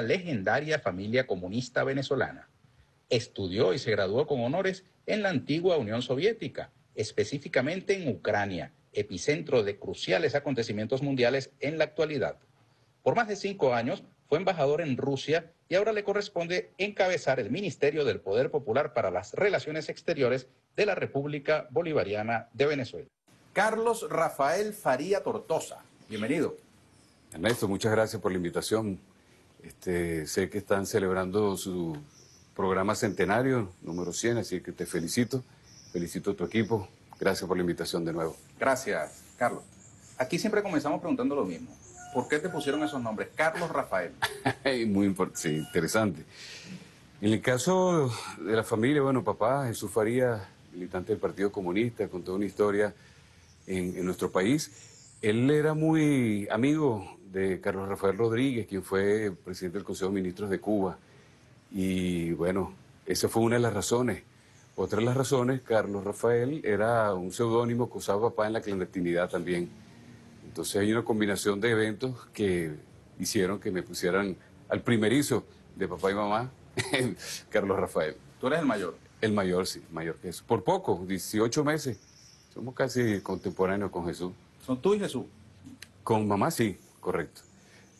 una legendaria familia comunista venezolana. Estudió y se graduó con honores en la antigua Unión Soviética, específicamente en Ucrania, epicentro de cruciales acontecimientos mundiales en la actualidad. Por más de cinco años fue embajador en Rusia y ahora le corresponde encabezar el Ministerio del Poder Popular para las Relaciones Exteriores de la República Bolivariana de Venezuela. Carlos Rafael Faría Tortosa, bienvenido. Ernesto, muchas gracias por la invitación. Este, sé que están celebrando su programa centenario, número 100, así que te felicito, felicito a tu equipo. Gracias por la invitación de nuevo. Gracias, Carlos. Aquí siempre comenzamos preguntando lo mismo. ¿Por qué te pusieron esos nombres? Carlos Rafael. Muy sí, interesante. En el caso de la familia, bueno, papá Jesús Faría, militante del Partido Comunista, con toda una historia en, en nuestro país, él era muy amigo de Carlos Rafael Rodríguez, quien fue presidente del Consejo de Ministros de Cuba. Y bueno, esa fue una de las razones. Otra de las razones, Carlos Rafael era un seudónimo que usaba papá en la clandestinidad también. Entonces hay una combinación de eventos que hicieron que me pusieran al primerizo de papá y mamá, Carlos Rafael. ¿Tú eres el mayor? El mayor, sí, mayor que eso. Por poco, 18 meses. Somos casi contemporáneos con Jesús. ¿Son tú y Jesús? Con mamá, sí. Correcto.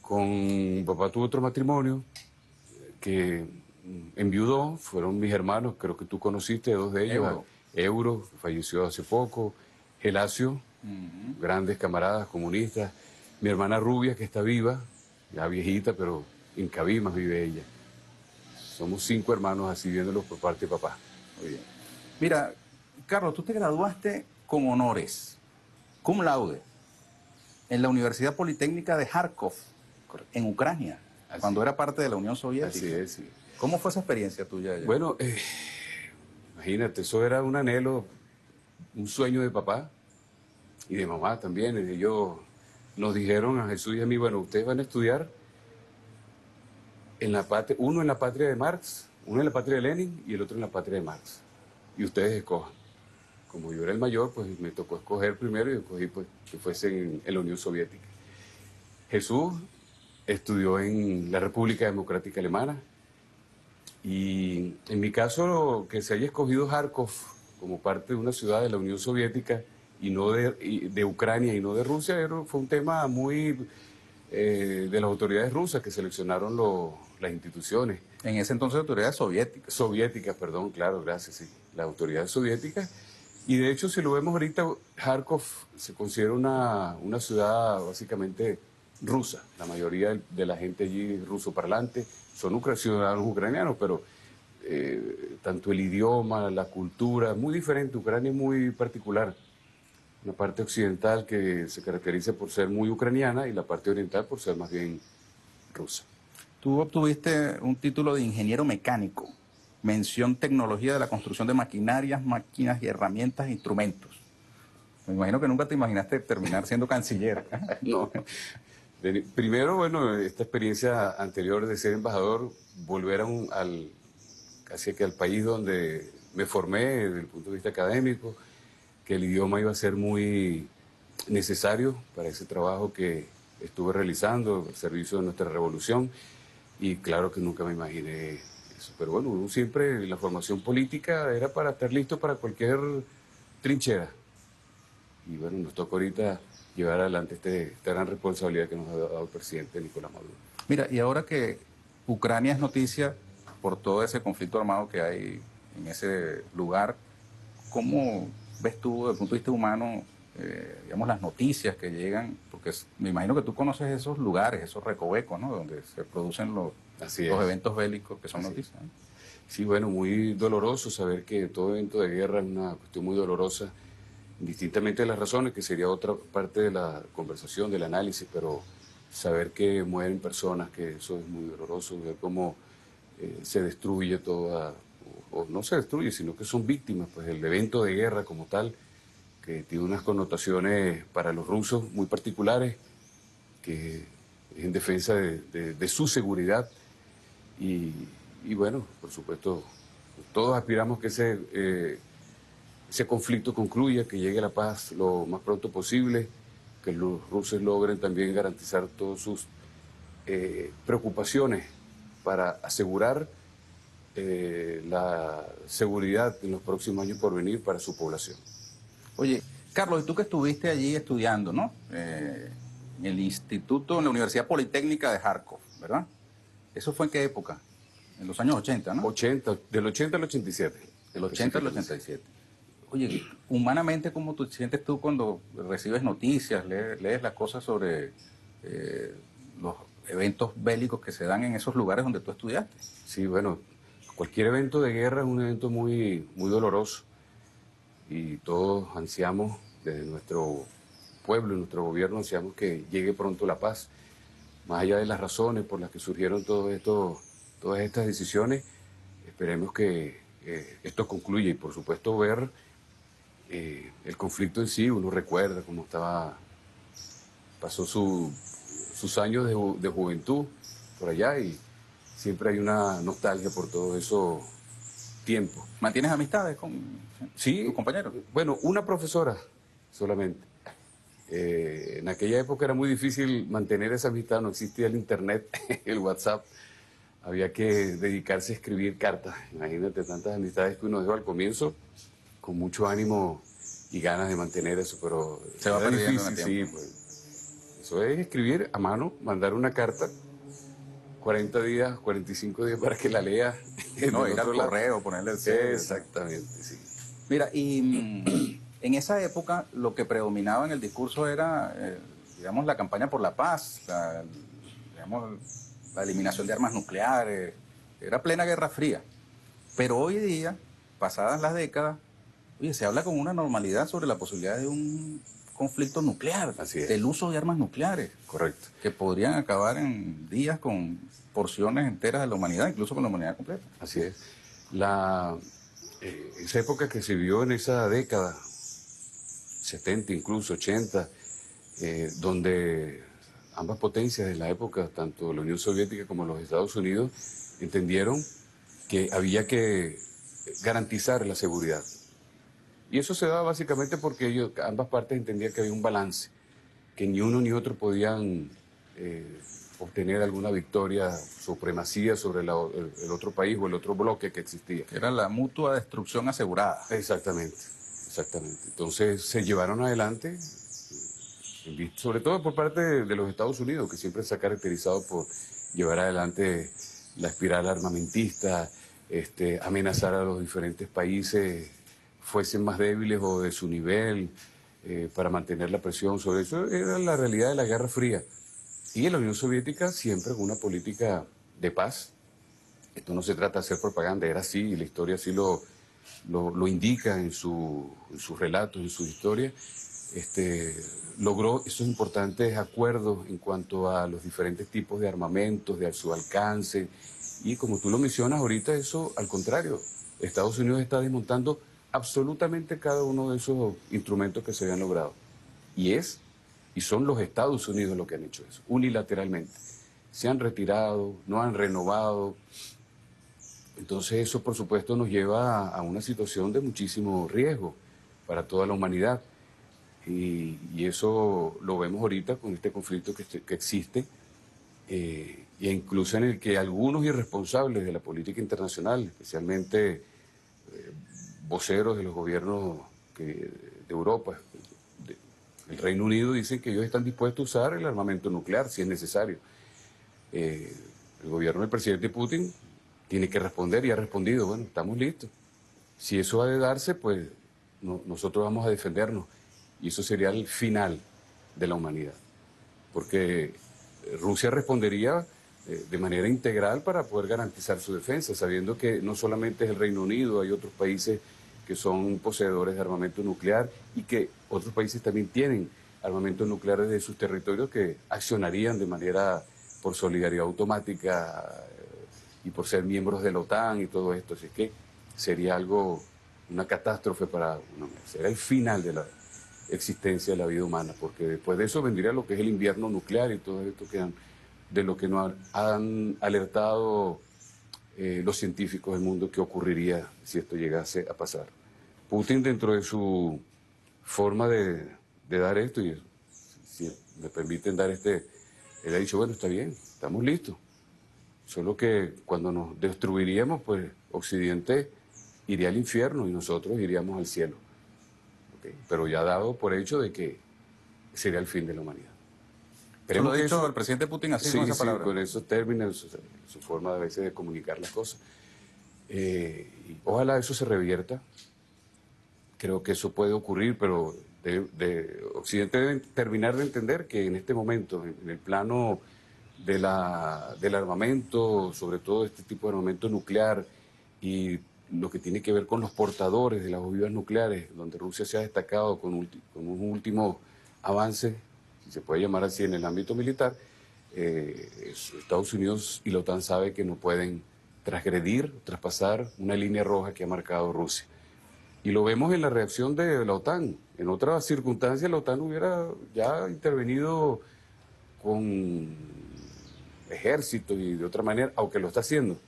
Con papá tuvo otro matrimonio que enviudó, fueron mis hermanos, creo que tú conociste dos de ellos. Euro, falleció hace poco. Gelacio, grandes camaradas comunistas. Mi hermana Rubia, que está viva, ya viejita, pero en Cabimas vive ella. Somos cinco hermanos así viéndolos por parte de papá. Muy bien. Mira, Carlos, tú te graduaste con honores, cum laude en la Universidad Politécnica de Kharkov, en Ucrania, cuando era parte de la Unión Soviética. Así es, sí. ¿Cómo fue esa experiencia tuya allá? Bueno, eh, imagínate, eso era un anhelo, un sueño de papá y de mamá también. Ellos nos dijeron a Jesús y a mí, bueno, ustedes van a estudiar en la patria, uno en la patria de Marx, uno en la patria de Lenin y el otro en la patria de Marx. Y ustedes escojan como yo era el mayor, pues me tocó escoger primero y escogí pues, que fuese en, la Unión Soviética. Jesús estudió en la República Democrática Alemana y en mi caso que se haya escogido Kharkov como parte de una ciudad de la Unión Soviética y no de, de Ucrania y no de Rusia, fue un tema muy eh, de las autoridades rusas que seleccionaron las instituciones. En ese entonces autoridades soviéticas. Soviéticas, perdón, claro, gracias, sí. Las autoridades soviéticas y de hecho, si lo vemos ahorita, Kharkov se considera una, una ciudad básicamente rusa. La mayoría de la gente allí es ruso parlante, son ciudadanos ucranianos, pero eh, tanto el idioma, la cultura, muy diferente. Ucrania es muy particular. Una parte occidental que se caracteriza por ser muy ucraniana y la parte oriental por ser más bien rusa. Tú obtuviste un título de ingeniero mecánico mención tecnología de la construcción de maquinarias, máquinas y herramientas e instrumentos. Me imagino que nunca te imaginaste terminar siendo canciller. no. Primero, bueno, esta experiencia anterior de ser embajador, volver a un, al, casi que al país donde me formé desde el punto de vista académico, que el idioma iba a ser muy necesario para ese trabajo que estuve realizando, el servicio de nuestra revolución, y claro que nunca me imaginé pero bueno, uno siempre, la formación política era para estar listo para cualquier trinchera. Y bueno, nos toca ahorita llevar adelante este, esta gran responsabilidad que nos ha dado el presidente Nicolás Maduro. Mira, y ahora que Ucrania es noticia por todo ese conflicto armado que hay en ese lugar, ¿cómo ves tú desde el punto de vista humano, eh, digamos, las noticias que llegan? Porque me imagino que tú conoces esos lugares, esos recovecos, ¿no? Donde se producen los los eventos bélicos que son noticias. Sí, bueno, muy doloroso saber que todo evento de guerra es una cuestión muy dolorosa, indistintamente de las razones, que sería otra parte de la conversación, del análisis, pero saber que mueren personas, que eso es muy doloroso, ver cómo eh, se destruye toda, o, no se destruye, sino que son víctimas, pues el evento de guerra como tal, que tiene unas connotaciones para los rusos muy particulares, que es en defensa de su seguridad y, bueno, por supuesto, todos aspiramos que ese, eh, ese conflicto concluya, que llegue la paz lo más pronto posible, que los rusos logren también garantizar todas sus eh, preocupaciones para asegurar eh, la seguridad en los próximos años por venir para su población. Oye, Carlos, y tú que estuviste allí estudiando, ¿no? Eh, en el instituto, en la Universidad Politécnica de Kharkov, ¿verdad? ¿Eso fue en qué época? En los años 80, ¿no? 80, del 80 al 87. Del 80 al 87. Oye, humanamente, ¿cómo te sientes tú cuando recibes noticias, lees, las cosas sobre eh, los eventos bélicos que se dan en esos lugares donde tú estudiaste? Sí, bueno, cualquier evento de guerra es un evento muy, muy doloroso y todos ansiamos, desde nuestro pueblo y nuestro gobierno, ansiamos que llegue pronto la paz. Más allá de las razones por las que surgieron todas estas decisiones, esperemos que esto concluya y por supuesto ver eh, el conflicto en sí, uno recuerda cómo estaba, pasó sus años de, juventud por allá y siempre hay una nostalgia por todo eso tiempo. ¿Mantienes amistades con sí, tus compañeros? Bueno, una profesora solamente. Eh, en aquella época era muy difícil mantener esa amistad, no existía el internet, el WhatsApp. Había que dedicarse a escribir cartas. Imagínate tantas amistades que uno dejó al comienzo con mucho ánimo y ganas de mantener eso, pero se va perdiendo difícil, sí, pues. Eso es escribir a mano, mandar una carta, 40 días, 45 días para que la lea. No, ir al correo, ponerle el sello. Exactamente, sí. Mira, y en esa época lo que predominaba en el discurso era, eh, digamos, la campaña por la paz, la, digamos, la eliminación de armas nucleares, era plena guerra fría. Pero hoy día, pasadas las décadas, Oye, se habla con una normalidad sobre la posibilidad de un conflicto nuclear, Así del uso de armas nucleares. Correcto. Que podrían acabar en días con porciones enteras de la humanidad, incluso con la humanidad completa. Así es. La, eh, esa época que se vio en esa década, 70, incluso 80, eh, donde ambas potencias de la época, tanto la Unión Soviética como los Estados Unidos, entendieron que había que garantizar la seguridad y eso se daba básicamente porque ellos, ambas partes entendían que había un balance, que ni uno ni otro podían eh, obtener alguna victoria, supremacía sobre el, otro país o el otro bloque que existía. Era la mutua destrucción asegurada. Exactamente, exactamente. Entonces se llevaron adelante, sobre todo por parte de, los Estados Unidos, que siempre se ha caracterizado por llevar adelante la espiral armamentista, este, amenazar a los diferentes países fuesen más débiles o de su nivel eh, para mantener la presión sobre eso. Era la realidad de la Guerra Fría. Y en la Unión Soviética siempre con una política de paz. Esto no se trata de hacer propaganda, era así, y la historia así lo, lo, indica en, su, en sus relatos, en su historia. Este, logró esos importantes acuerdos en cuanto a los diferentes tipos de armamentos, de su alcance. Y como tú lo mencionas ahorita, eso al contrario, Estados Unidos está desmontando absolutamente cada uno de esos instrumentos que se habían logrado. Y es, y son los Estados Unidos los que han hecho eso, unilateralmente. Se han retirado, no han renovado. Entonces eso, por supuesto, nos lleva a, una situación de muchísimo riesgo para toda la humanidad. Y, eso lo vemos ahorita con este conflicto que, existe, eh, e incluso en el que algunos irresponsables de la política internacional, especialmente eh, voceros de los gobiernos de Europa, del Reino Unido, dicen que ellos están dispuestos a usar el armamento nuclear si es necesario. Eh, el gobierno del presidente Putin tiene que responder y ha respondido, bueno, estamos listos. Si eso ha de darse, pues nosotros vamos a defendernos y eso sería el final de la humanidad. Porque Rusia respondería eh, de manera integral para poder garantizar su defensa, sabiendo que no solamente es el Reino Unido, hay otros países que son poseedores de armamento nuclear y que otros países también tienen armamento nuclear de sus territorios que accionarían de manera por solidaridad automática eh, y por ser miembros de la OTAN y todo esto. Así que sería algo, una catástrofe para, no, será el final de la existencia de la vida humana, porque después de eso vendría lo que es el invierno nuclear y todo esto que han, de lo que nos han alertado eh, los científicos del mundo que ocurriría si esto llegase a pasar. Putin dentro de su forma de, dar esto, y si me permiten dar este, él ha dicho, bueno, está bien, estamos listos. Solo que cuando nos destruiríamos, pues Occidente iría al infierno y nosotros iríamos al cielo. Pero ya dado por hecho de que sería el fin de la humanidad. Pero lo ha dicho el presidente Putin así con esa con esos términos, su, forma de a veces de comunicar las cosas. Eh, ojalá eso se revierta. Creo que eso puede ocurrir, pero de, Occidente debe terminar de entender que en este momento, en, el plano de la, del armamento, sobre todo este tipo de armamento nuclear y lo que tiene que ver con los portadores de las ojivas nucleares, donde Rusia se ha destacado con, con un último avance se puede llamar así en el ámbito militar, eh, Estados Unidos y la OTAN sabe que no pueden transgredir, traspasar una línea roja que ha marcado Rusia. Y lo vemos en la reacción de la OTAN. En otras circunstancias la OTAN hubiera ya intervenido con ejército y de otra manera, aunque lo está haciendo,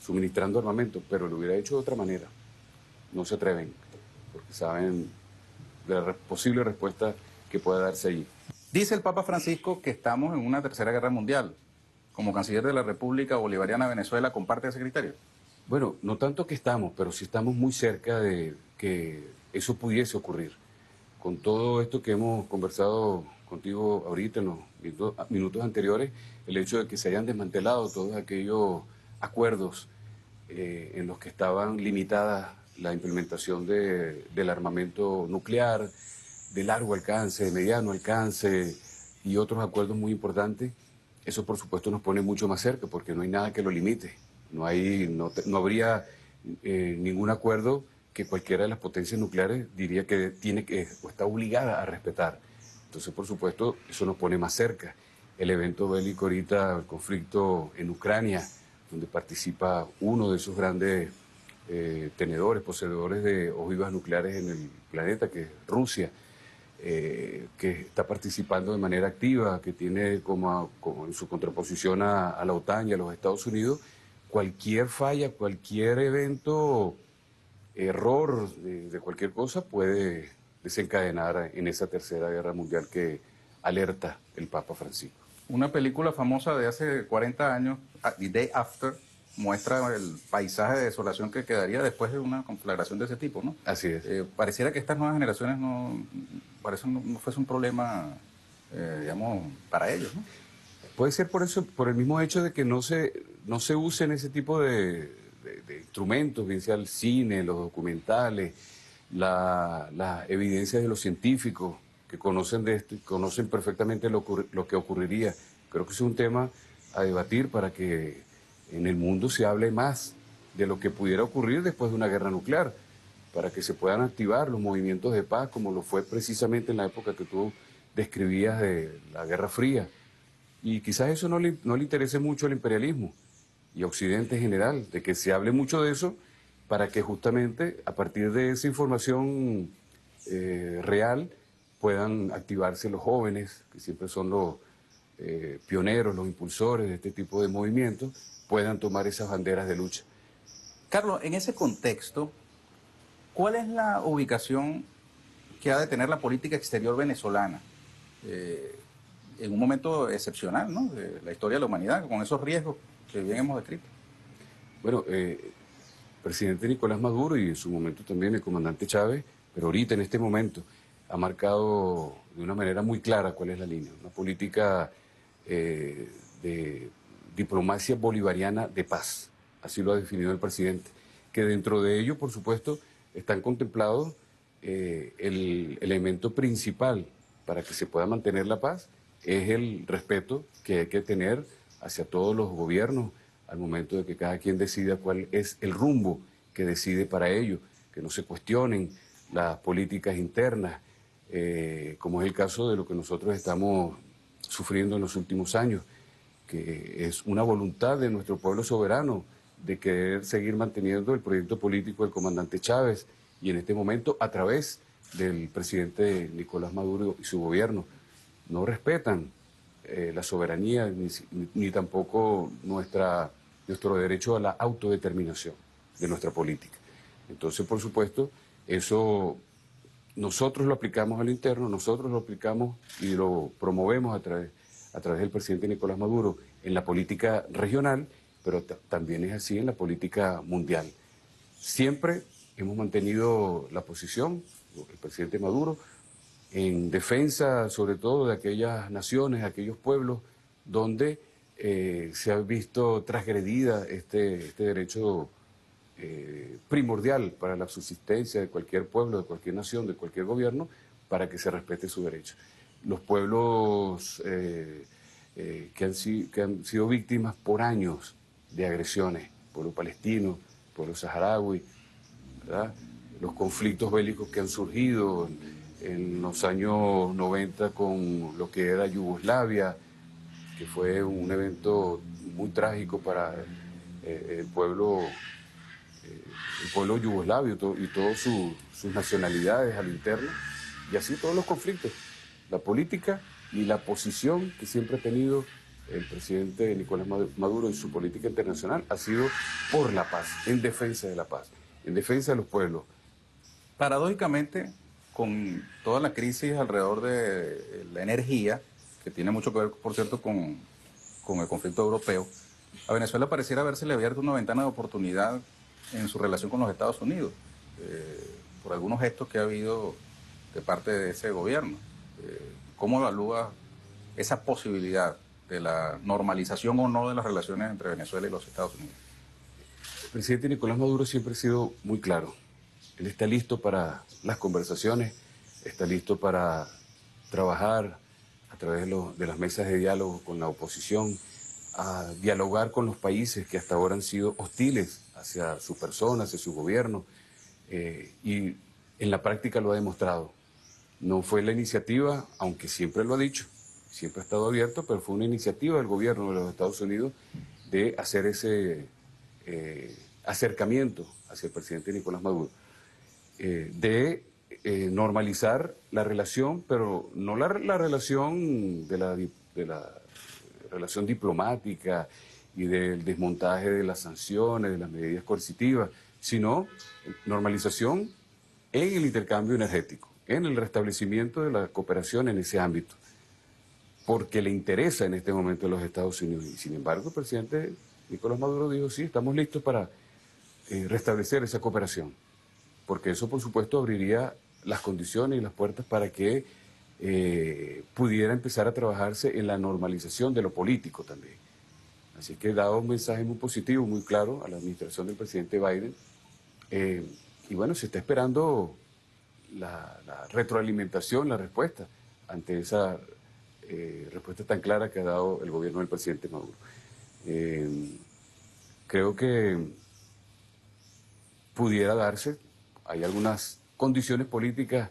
suministrando armamento, pero lo hubiera hecho de otra manera. No se atreven, porque saben de la posible respuesta que pueda darse allí. Dice el Papa Francisco que estamos en una tercera guerra mundial. Como canciller de la República Bolivariana de Venezuela, ¿comparte ese criterio? Bueno, no tanto que estamos, pero sí estamos muy cerca de que eso pudiese ocurrir. Con todo esto que hemos conversado contigo ahorita en los minutos, anteriores, el hecho de que se hayan desmantelado todos aquellos acuerdos eh, en los que estaban limitadas la implementación del armamento nuclear, de largo alcance, de mediano alcance y otros acuerdos muy importantes, eso por supuesto nos pone mucho más cerca porque no hay nada que lo limite. No, hay, no, habría eh, ningún acuerdo que cualquiera de las potencias nucleares diría que tiene que o está obligada a respetar. Entonces, por supuesto, eso nos pone más cerca. El evento bélico ahorita, el conflicto en Ucrania, donde participa uno de esos grandes eh, tenedores, poseedores de ojivas nucleares en el planeta, que es Rusia. Eh, que está participando de manera activa, que tiene como, en su contraposición a, la OTAN y a los Estados Unidos, cualquier falla, cualquier evento, error de, cualquier cosa puede desencadenar en esa tercera guerra mundial que alerta el Papa Francisco. Una película famosa de hace 40 años, The Day After, muestra el paisaje de desolación que quedaría después de una conflagración de ese tipo, ¿no? Así es. Eh, pareciera que estas nuevas generaciones no, para eso no, fuese un problema, eh, digamos, para ellos, ¿no? Puede ser por eso, por el mismo hecho de que no se, no se usen ese tipo de, instrumentos, bien sea el cine, los documentales, la, la evidencia de los científicos que conocen de esto conocen perfectamente lo, lo que ocurriría. Creo que es un tema a debatir para que en el mundo se hable más de lo que pudiera ocurrir después de una guerra nuclear, para que se puedan activar los movimientos de paz, como lo fue precisamente en la época que tú describías de la Guerra Fría. Y quizás eso no le, no le interese mucho al imperialismo y Occidente en general, de que se hable mucho de eso, para que justamente a partir de esa información eh, real puedan activarse los jóvenes, que siempre son los eh, pioneros, los impulsores de este tipo de movimientos, puedan tomar esas banderas de lucha. Carlos, en ese contexto, ¿cuál es la ubicación que ha de tener la política exterior venezolana? Eh, en un momento excepcional, ¿no? De la historia de la humanidad, con esos riesgos que bien hemos descrito. Bueno, eh, presidente Nicolás Maduro y en su momento también el comandante Chávez, pero ahorita en este momento ha marcado de una manera muy clara cuál es la línea, una política eh, de diplomacia bolivariana de paz, así lo ha definido el presidente, que dentro de ello, por supuesto, están contemplados eh, el elemento principal para que se pueda mantener la paz, es el respeto que hay que tener hacia todos los gobiernos al momento de que cada quien decida cuál es el rumbo que decide para ello, que no se cuestionen las políticas internas, eh, como es el caso de lo que nosotros estamos sufriendo en los últimos años que es una voluntad de nuestro pueblo soberano de querer seguir manteniendo el proyecto político del comandante Chávez y en este momento a través del presidente Nicolás Maduro y su gobierno. No respetan eh, la soberanía ni, tampoco nuestra, nuestro derecho a la autodeterminación de nuestra política. Entonces, por supuesto, eso nosotros lo aplicamos al interno, nosotros lo aplicamos y lo promovemos a través a través del presidente Nicolás Maduro en la política regional, pero también es así en la política mundial. Siempre hemos mantenido la posición, el presidente Maduro, en defensa sobre todo de aquellas naciones, aquellos pueblos donde eh, se ha visto transgredida este, este derecho eh, primordial para la subsistencia de cualquier pueblo, de cualquier nación, de cualquier gobierno, para que se respete su derecho. Los pueblos eh, que, han, que, han, sido víctimas por años de agresiones, pueblo palestino, pueblo saharaui, los conflictos bélicos que han surgido en los años 90 con lo que era Yugoslavia, que fue un evento muy trágico para eh, el pueblo eh, el pueblo yugoslavio y todas sus nacionalidades al interno, y así todos los conflictos, la política y la posición que siempre ha tenido el presidente Nicolás Maduro en su política internacional ha sido por la paz, en defensa de la paz, en defensa de los pueblos. Paradójicamente, con toda la crisis alrededor de la energía, que tiene mucho que ver, por cierto, con, con el conflicto europeo, a Venezuela pareciera haberse le abierto una ventana de oportunidad en su relación con los Estados Unidos, eh, por algunos gestos que ha habido de parte de ese gobierno. Eh, ¿Cómo evalúa esa posibilidad de la normalización o no de las relaciones entre Venezuela y los Estados Unidos? El presidente Nicolás Maduro siempre ha sido muy claro. Él está listo para las conversaciones, está listo para trabajar a través de, las mesas de diálogo con la oposición, a dialogar con los países que hasta ahora han sido hostiles hacia su persona, hacia su gobierno, eh, y en la práctica lo ha demostrado. No fue la iniciativa, aunque siempre lo ha dicho, siempre ha estado abierto, pero fue una iniciativa del gobierno de los Estados Unidos de hacer ese eh, acercamiento hacia el presidente Nicolás Maduro. Eh, de eh, normalizar la relación, pero no la, relación de la, la relación diplomática y del desmontaje de las sanciones, de las medidas coercitivas, sino normalización en el intercambio energético, en el restablecimiento de la cooperación en ese ámbito, porque le interesa en este momento a los Estados Unidos. Y sin embargo, el presidente Nicolás Maduro dijo, sí, estamos listos para eh, restablecer esa cooperación porque eso por supuesto abriría las condiciones y las puertas para que eh, pudiera empezar a trabajarse en la normalización de lo político también. Así que dado un mensaje muy positivo, muy claro a la administración del presidente Biden. Eh, y bueno, se está esperando la, retroalimentación, la respuesta ante esa eh, respuesta tan clara que ha dado el gobierno del presidente Maduro. creo que pudiera darse hay algunas condiciones políticas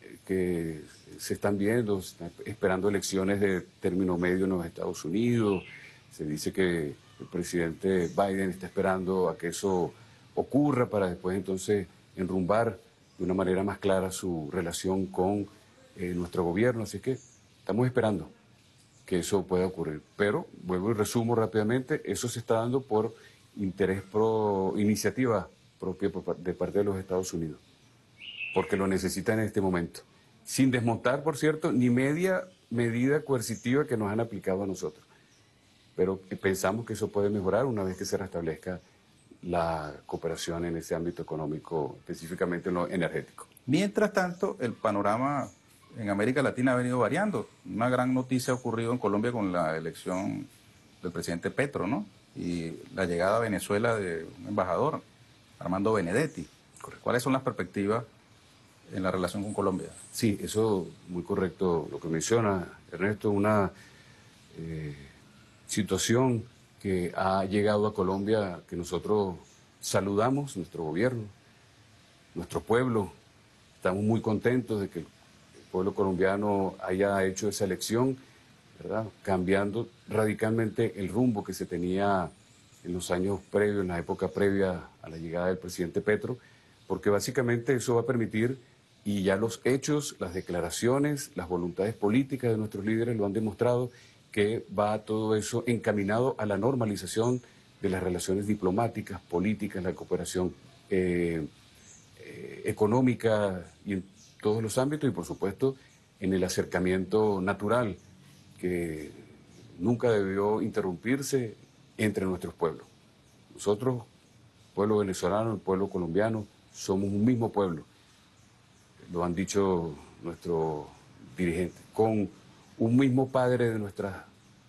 eh, que se están viendo, esperando elecciones de término medio en los Estados Unidos. Se dice que el presidente Biden está esperando a que eso ocurra para después entonces enrumbar de una manera más clara su relación con eh, nuestro gobierno. Así que estamos esperando que eso pueda ocurrir. Pero, vuelvo y resumo rápidamente, eso se está dando por interés pro iniciativa propia de parte de los Estados Unidos, porque lo necesitan en este momento. Sin desmontar, por cierto, ni media medida coercitiva que nos han aplicado a nosotros. Pero pensamos que eso puede mejorar una vez que se restablezca la cooperación en ese ámbito económico, específicamente en lo energético. Mientras tanto, el panorama en América Latina ha venido variando. Una gran noticia ha ocurrido en Colombia con la elección del presidente Petro, ¿no? Y la llegada a Venezuela de un embajador. Armando Benedetti. ¿Cuáles son las perspectivas en la relación con Colombia? Sí, eso muy correcto lo que menciona Ernesto, una eh, situación que ha llegado a Colombia que nosotros saludamos, nuestro gobierno, nuestro pueblo. Estamos muy contentos de que el pueblo colombiano haya hecho esa elección, cambiando radicalmente el rumbo que se tenía en los años previos, en la época previa a la llegada del presidente Petro, porque básicamente eso va a permitir, y ya los hechos, las declaraciones, las voluntades políticas de nuestros líderes lo han demostrado, que va todo eso encaminado a la normalización de las relaciones diplomáticas, políticas, la cooperación eh, eh, económica y en todos los ámbitos, y por supuesto en el acercamiento natural que nunca debió interrumpirse entre nuestros pueblos. Nosotros, pueblo venezolano, el pueblo colombiano, somos un mismo pueblo. Lo han dicho nuestros dirigentes, con un mismo padre de nuestras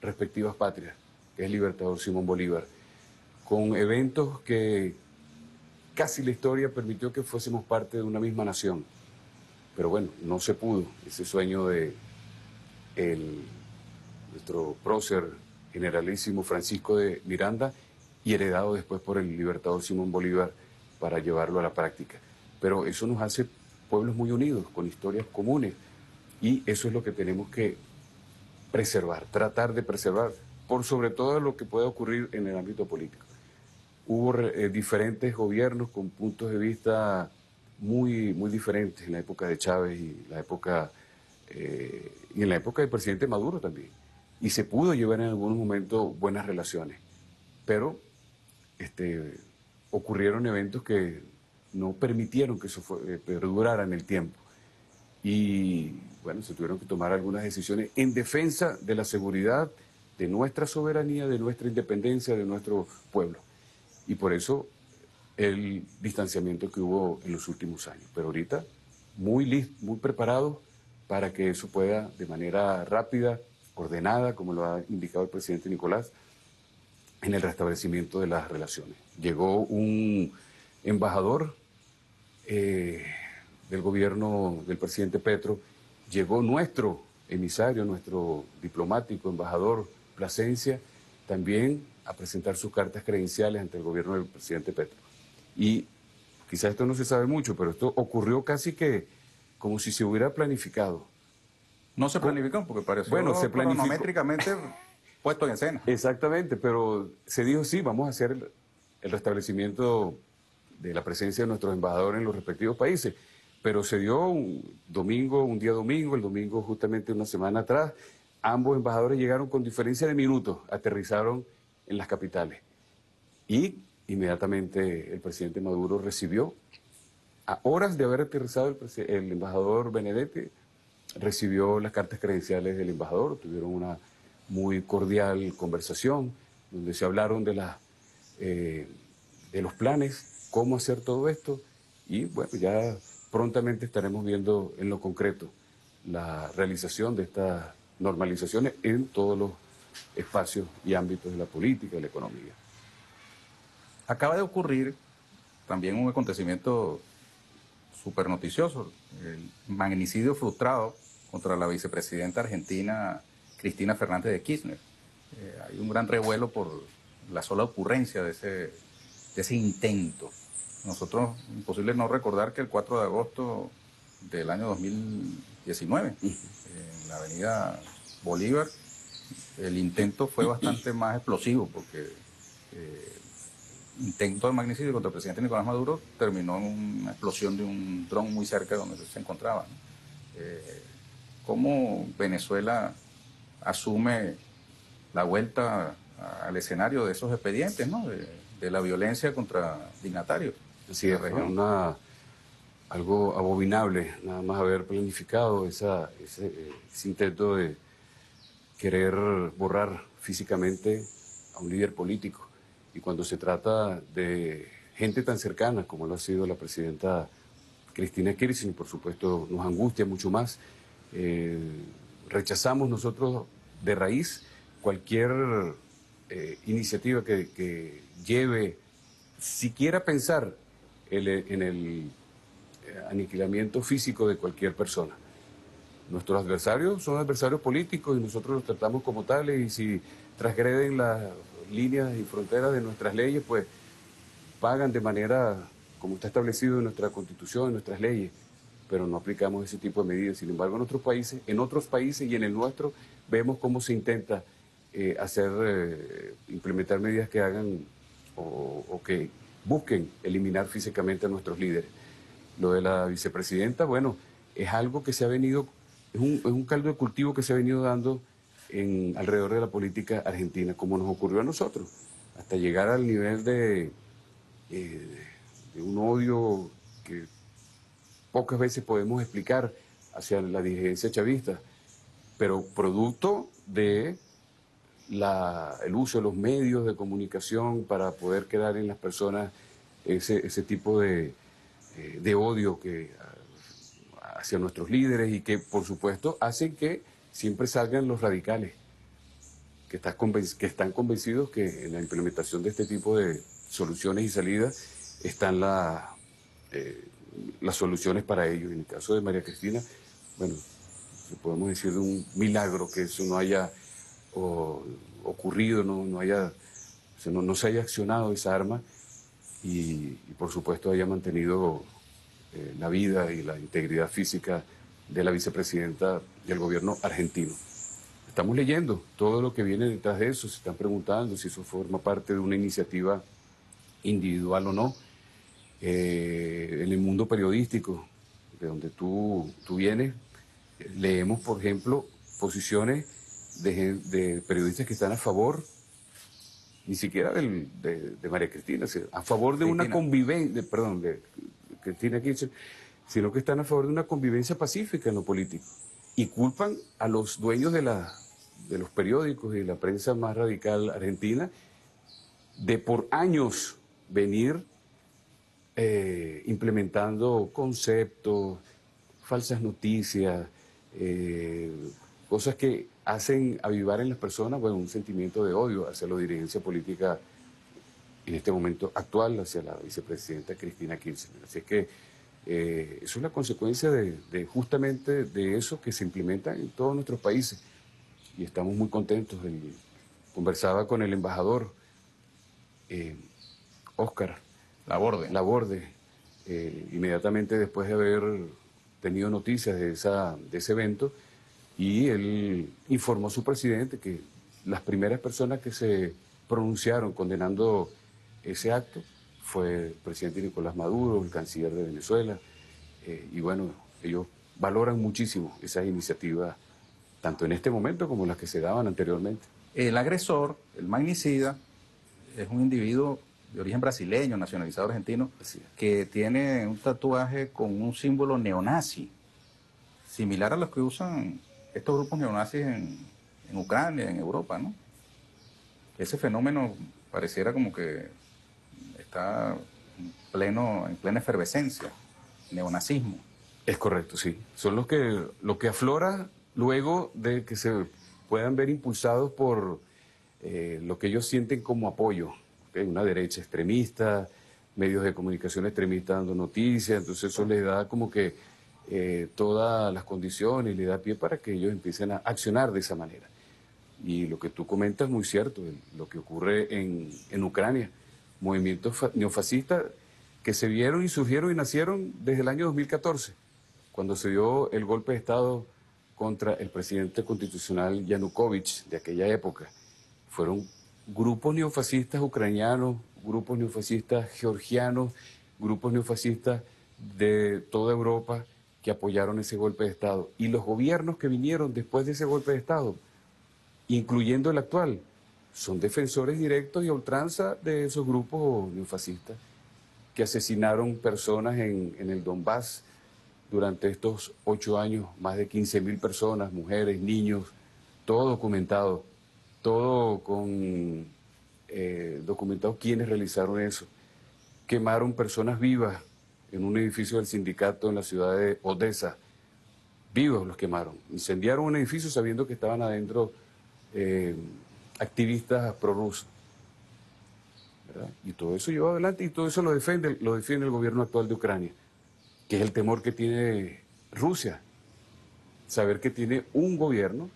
respectivas patrias, que es el libertador Simón Bolívar, con eventos que casi la historia permitió que fuésemos parte de una misma nación. Pero bueno, no se pudo. Ese sueño de nuestro prócer generalísimo Francisco de Miranda y heredado después por el libertador Simón Bolívar para llevarlo a la práctica. Pero eso nos hace pueblos muy unidos, con historias comunes, y eso es lo que tenemos que preservar, tratar de preservar, por sobre todo lo que pueda ocurrir en el ámbito político. Hubo eh, diferentes gobiernos con puntos de vista muy, muy diferentes en la época de Chávez y la época eh, y en la época del presidente Maduro también. Y se pudo llevar en algún momento buenas relaciones. Pero este, ocurrieron eventos que no permitieron que eso eh, perdurara en el tiempo. Y bueno, se tuvieron que tomar algunas decisiones en defensa de la seguridad, de nuestra soberanía, de nuestra independencia, de nuestro pueblo. Y por eso el distanciamiento que hubo en los últimos años. Pero ahorita muy, muy preparados para que eso pueda de manera rápida, ordenada, como lo ha indicado el presidente Nicolás, en el restablecimiento de las relaciones. Llegó un embajador eh, del gobierno del presidente Petro, llegó nuestro emisario, nuestro diplomático, embajador Plasencia, también a presentar sus cartas credenciales ante el gobierno del presidente Petro. Y quizás esto no se sabe mucho, pero esto ocurrió casi que como si se hubiera planificado. No se planificó porque pareció bueno, se cronométricamente puesto en escena. Exactamente, pero se dijo sí, vamos a hacer el, restablecimiento de la presencia de nuestros embajadores en los respectivos países. Pero se dio un domingo, un día domingo, el domingo justamente una semana atrás, ambos embajadores llegaron con diferencia de minutos, aterrizaron en las capitales. Y inmediatamente el presidente Maduro recibió a horas de haber aterrizado el, embajador Benedetti, recibió las cartas credenciales del embajador, tuvieron una muy cordial conversación donde se hablaron de, eh, de los planes, cómo hacer todo esto y bueno, ya prontamente estaremos viendo en lo concreto la realización de estas normalizaciones en todos los espacios y ámbitos de la política y la economía. Acaba de ocurrir también un acontecimiento súper noticioso, el magnicidio frustrado contra la vicepresidenta argentina Cristina Fernández de Kirchner. Eh, hay un gran revuelo por la sola ocurrencia de ese, de ese intento. Nosotros, imposible no recordar que el 4 de agosto del año 2019, en la avenida Bolívar, el intento fue bastante más explosivo porque eh, intento de magnicidio contra el presidente Nicolás Maduro terminó en una explosión de un dron muy cerca de donde se encontraba. Eh, ¿Cómo Venezuela asume la vuelta al escenario de esos expedientes, ¿no? de, la violencia contra dignatarios? Sí, es una, algo abominable, nada más haber planificado esa, ese, ese intento de querer borrar físicamente a un líder político y cuando se trata de gente tan cercana como lo ha sido la presidenta Cristina Kirchner, por supuesto nos angustia mucho más. Eh, rechazamos nosotros de raíz cualquier eh, iniciativa que, lleve siquiera pensar en el eh, aniquilamiento físico de cualquier persona. Nuestros adversarios son adversarios políticos y nosotros los tratamos como tales y si transgreden la líneas y fronteras de nuestras leyes, pues pagan de manera como está establecido en nuestra constitución, en nuestras leyes, pero no aplicamos ese tipo de medidas. Sin embargo, en otros países, en otros países y en el nuestro, vemos cómo se intenta eh, hacer, eh, implementar medidas que hagan o, que busquen eliminar físicamente a nuestros líderes. Lo de la vicepresidenta, bueno, es algo que se ha venido, es un, es un caldo de cultivo que se ha venido dando en, alrededor de la política argentina, como nos ocurrió a nosotros, hasta llegar al nivel de, eh, de un odio que pocas veces podemos explicar hacia la dirigencia chavista, pero producto de el uso de los medios de comunicación para poder crear en las personas ese, ese tipo de, eh, de odio que, ah, hacia nuestros líderes y que, por supuesto, hacen que siempre salgan los radicales, que, que están convencidos que en la implementación de este tipo de soluciones y salidas están eh, las soluciones para ellos. En el caso de María Cristina, bueno, podemos decir de un milagro que eso no haya ocurrido, no, no haya, no, se haya accionado esa arma y, por supuesto haya mantenido eh, la vida y la integridad física de la vicepresidenta del gobierno argentino. Estamos leyendo todo lo que viene detrás de eso, se están preguntando si eso forma parte de una iniciativa individual o no. Eh, en el mundo periodístico, de donde tú, tú vienes, leemos, por ejemplo, posiciones de, periodistas que están a favor, ni siquiera de, María Cristina, a favor de una convivencia, perdón, de Cristina Kirchner, sino que están a favor de una convivencia pacífica en lo político. Y culpan a los dueños de, la, de los periódicos y la prensa más radical argentina de por años venir eh, implementando conceptos, falsas noticias, eh, cosas que hacen avivar en las personas un sentimiento de odio hacia la dirigencia política en este momento actual, hacia la vicepresidenta Cristina Kirchner. Así que eh, eso es la consecuencia de, justamente de eso que se implementa en todos nuestros países. Y estamos muy contentos. conversaba con el embajador eh, Oscar Laborde, Laborde eh, inmediatamente después de haber tenido noticias de, esa, de ese evento, y él informó a su presidente que las primeras personas que se pronunciaron condenando ese acto fue el presidente Nicolás Maduro, el canciller de Venezuela, eh, y bueno, ellos valoran muchísimo esas iniciativas, tanto en este momento como las que se daban anteriormente. El agresor, el magnicida, es un individuo de origen brasileño, nacionalizado argentino, que tiene un tatuaje con un símbolo neonazi, similar a los que usan estos grupos neonazis en, en Ucrania, en Europa, ¿no? Ese fenómeno pareciera como que está en, pleno, en plena efervescencia, neonazismo. Es correcto, sí. Son los que, lo que aflora luego de que se puedan ver impulsados por eh, lo que ellos sienten como apoyo. Una derecha extremista, medios de comunicación extremistas dando noticias, entonces eso le da como que eh, todas las condiciones le da pie para que ellos empiecen a accionar de esa manera. Y lo que tú comentas es muy cierto, lo que ocurre en, en Ucrania, movimientos neofascistas que se vieron y surgieron y nacieron desde el año 2014, cuando se dio el golpe de Estado contra el presidente constitucional Yanukovych de aquella época. Fueron grupos neofascistas ucranianos, grupos neofascistas georgianos, grupos neofascistas de toda Europa que apoyaron ese golpe de Estado. Y los gobiernos que vinieron después de ese golpe de Estado, incluyendo el actual, son defensores directos y ultranza de esos grupos neofascistas que asesinaron personas en, el Donbass durante estos ocho años, más de 15 mil personas, mujeres, niños, todo documentado, todo con eh, documentado quiénes realizaron eso. Quemaron personas vivas en un edificio del sindicato en la ciudad de Odessa. Vivos los quemaron. Incendiaron un edificio sabiendo que estaban adentro eh, activistas prorrusos. Y todo eso lleva adelante y todo eso lo defiende, lo defiende el gobierno actual de Ucrania, que es el temor que tiene Rusia. Saber que tiene un gobierno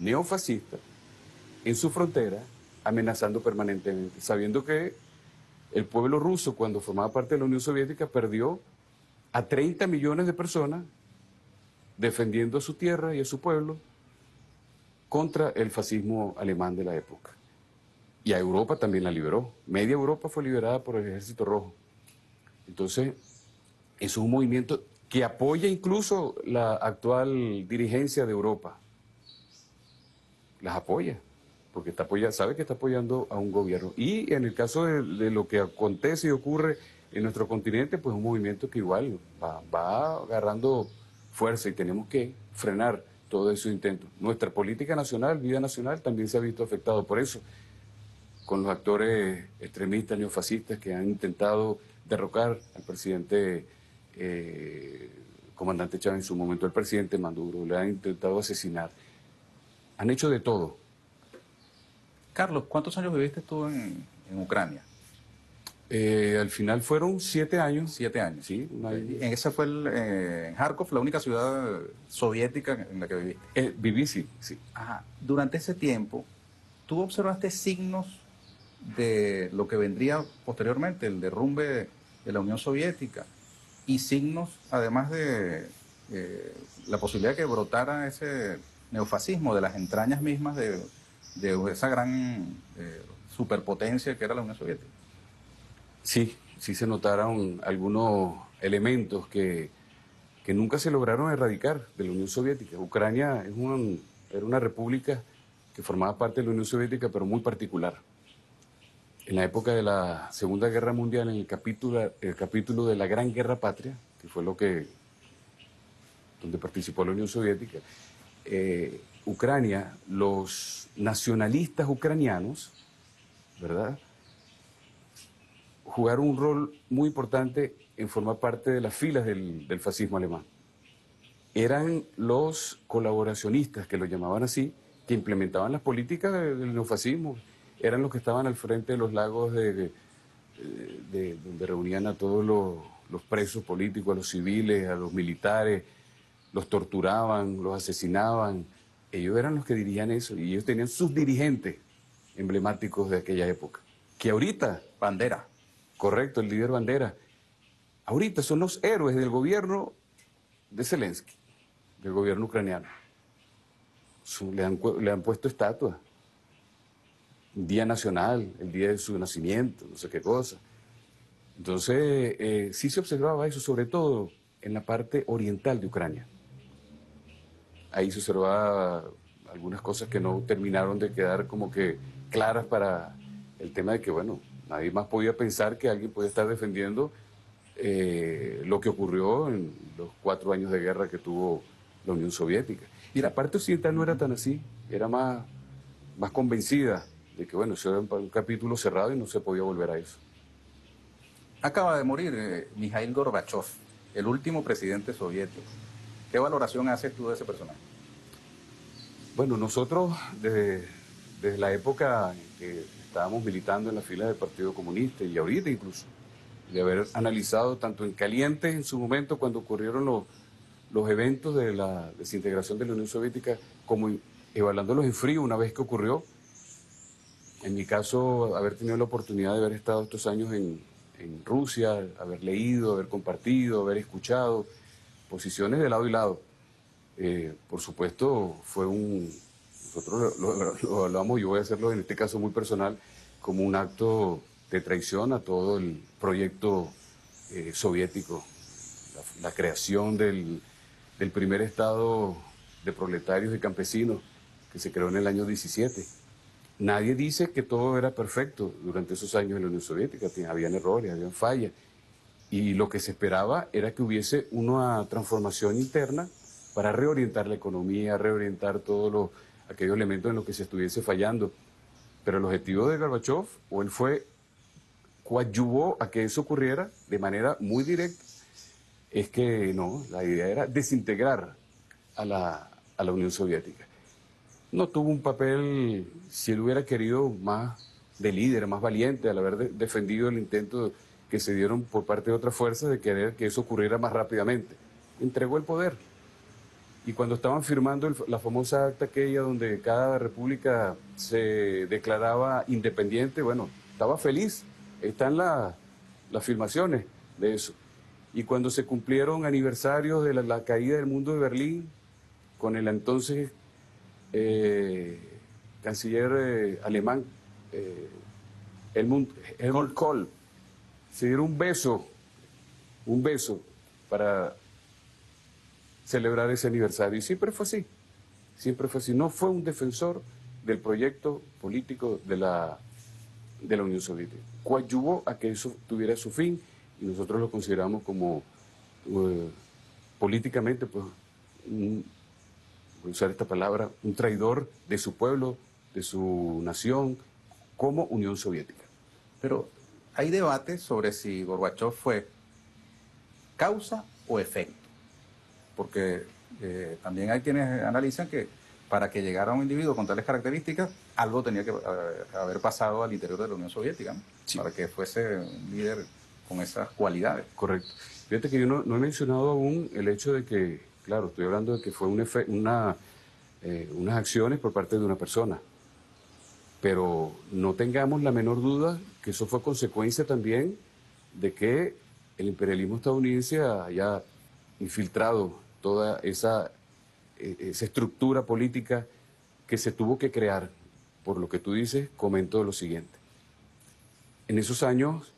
neofascista en su frontera amenazando permanentemente, sabiendo que el pueblo ruso, cuando formaba parte de la Unión Soviética, perdió a 30 millones de personas defendiendo a su tierra y a su pueblo contra el fascismo alemán de la época. Y a Europa también la liberó. Media Europa fue liberada por el Ejército Rojo. Entonces, es un movimiento que apoya incluso la actual dirigencia de Europa. Las apoya porque está apoyando, sabe que está apoyando a un gobierno. Y en el caso de, lo que acontece y ocurre en nuestro continente, pues un movimiento que igual va, va agarrando fuerza y tenemos que frenar todos esos intentos. Nuestra política nacional, vida nacional, también se ha visto afectado por eso, con los actores extremistas, neofascistas que han intentado derrocar al presidente eh, comandante Chávez en su momento, el presidente Maduro, le han intentado asesinar. Han hecho de todo. Carlos, ¿cuántos años viviste tú en, Ucrania? Eh, al final fueron siete años. Siete años. Sí. ¿En esa fue el, eh, en Kharkov, la única ciudad soviética en la que viviste? Eh, viví, sí, sí. Ajá. Durante ese tiempo, ¿tú observaste signos de lo que vendría posteriormente, el derrumbe de la Unión Soviética? Y signos, además de la posibilidad de que brotara ese neofascismo de las entrañas mismas de, esa gran eh, superpotencia que era la Unión Soviética. Sí, sí se notaron algunos elementos que, nunca se lograron erradicar de la Unión Soviética. Ucrania es era una república que formaba parte de la Unión Soviética, pero muy particular. En la época de la Segunda Guerra Mundial, en el capítulo, el capítulo de la Gran Guerra Patria, que fue lo que donde participó la Unión Soviética, eh, Ucrania, los nacionalistas ucranianos, ¿verdad? Jugaron un rol muy importante en formar parte de las filas del, fascismo alemán. Eran los colaboracionistas, que lo llamaban así, que implementaban las políticas del neofascismo. Eran los que estaban al frente de los lagos de, donde reunían a todos los presos políticos, a los civiles, a los militares, los torturaban, los asesinaban. Ellos eran los que dirigían eso y ellos tenían sus dirigentes emblemáticos de aquella época. Que ahorita... Bandera. Correcto, el líder Bandera. Ahorita son los héroes del gobierno de Zelensky, del gobierno ucraniano. le, han, le han puesto estatua. Día nacional, el día de su nacimiento, no sé qué cosa. Entonces, eh, sí se observaba eso, sobre todo en la parte oriental de Ucrania ahí se observaba algunas cosas que no terminaron de quedar como que claras para el tema de que, bueno, nadie más podía pensar que alguien podía estar defendiendo eh, lo que ocurrió en los cuatro años de guerra que tuvo la Unión Soviética. Y la parte occidental no era tan así, era más, más convencida de que, bueno, eso era un capítulo cerrado y no se podía volver a eso. Acaba de morir eh, Mikhail Gorbachev, el último presidente soviético. ¿Qué valoración haces tú de ese personaje? Bueno, nosotros desde, la época en que estábamos militando en la fila del Partido Comunista y ahorita incluso, de haber analizado tanto en caliente en su momento cuando ocurrieron los, los eventos de la desintegración de la Unión Soviética, como evaluándolos en frío una vez que ocurrió. En mi caso, haber tenido la oportunidad de haber estado estos años en, en Rusia, haber leído, haber compartido, haber escuchado, posiciones de lado y lado. Eh, por supuesto, fue un, nosotros lo, hablamos, yo voy a hacerlo en este caso muy personal, como un acto de traición a todo el proyecto eh, soviético, la, creación del, del, primer Estado de proletarios y campesinos que se creó en el año 17. Nadie dice que todo era perfecto durante esos años en la Unión Soviética, habían errores, habían fallas, y lo que se esperaba era que hubiese una transformación interna para reorientar la economía, reorientar todos los, aquellos elementos en los que se estuviese fallando. Pero el objetivo de Gorbachev, o él fue, coadyuvó a que eso ocurriera de manera muy directa, es que no, la idea era desintegrar a la, a la Unión Soviética. No tuvo un papel, si él hubiera querido, más de líder, más valiente al haber defendido el intento que se dieron por parte de otras fuerzas de querer que eso ocurriera más rápidamente. Entregó el poder. Y cuando estaban firmando la famosa acta aquella donde cada república se declaraba independiente, bueno, estaba feliz. Están las filmaciones de eso. Y cuando se cumplieron aniversarios de la, caída del mundo de Berlín, con el entonces eh, canciller eh, alemán, eh, Helmut, Helmut Kohl, se dieron un beso, un beso para celebrar ese aniversario. Y siempre fue así, siempre fue así. No fue un defensor del proyecto político de la, de la Unión Soviética. Coadyuvó a que eso tuviera su fin y nosotros lo consideramos como eh, políticamente pues, voy a usar esta palabra, un traidor de su pueblo, de su nación, como Unión Soviética. Pero hay debate sobre si Gorbachev fue causa o efecto, porque eh, también hay quienes analizan que para que llegara un individuo con tales características, algo tenía que eh, haber pasado al interior de la Unión Soviética, para que fuese un líder con esas cualidades. Correcto. Fíjate que yo no, he mencionado aún el hecho de que, claro, estoy hablando de que fue un una, eh, unas acciones por parte de una persona, pero no tengamos la menor duda que eso fue consecuencia también de que el imperialismo estadounidense haya infiltrado toda esa, e, esa estructura política que se tuvo que crear. Por lo que tú dices, comento lo siguiente. En esos años,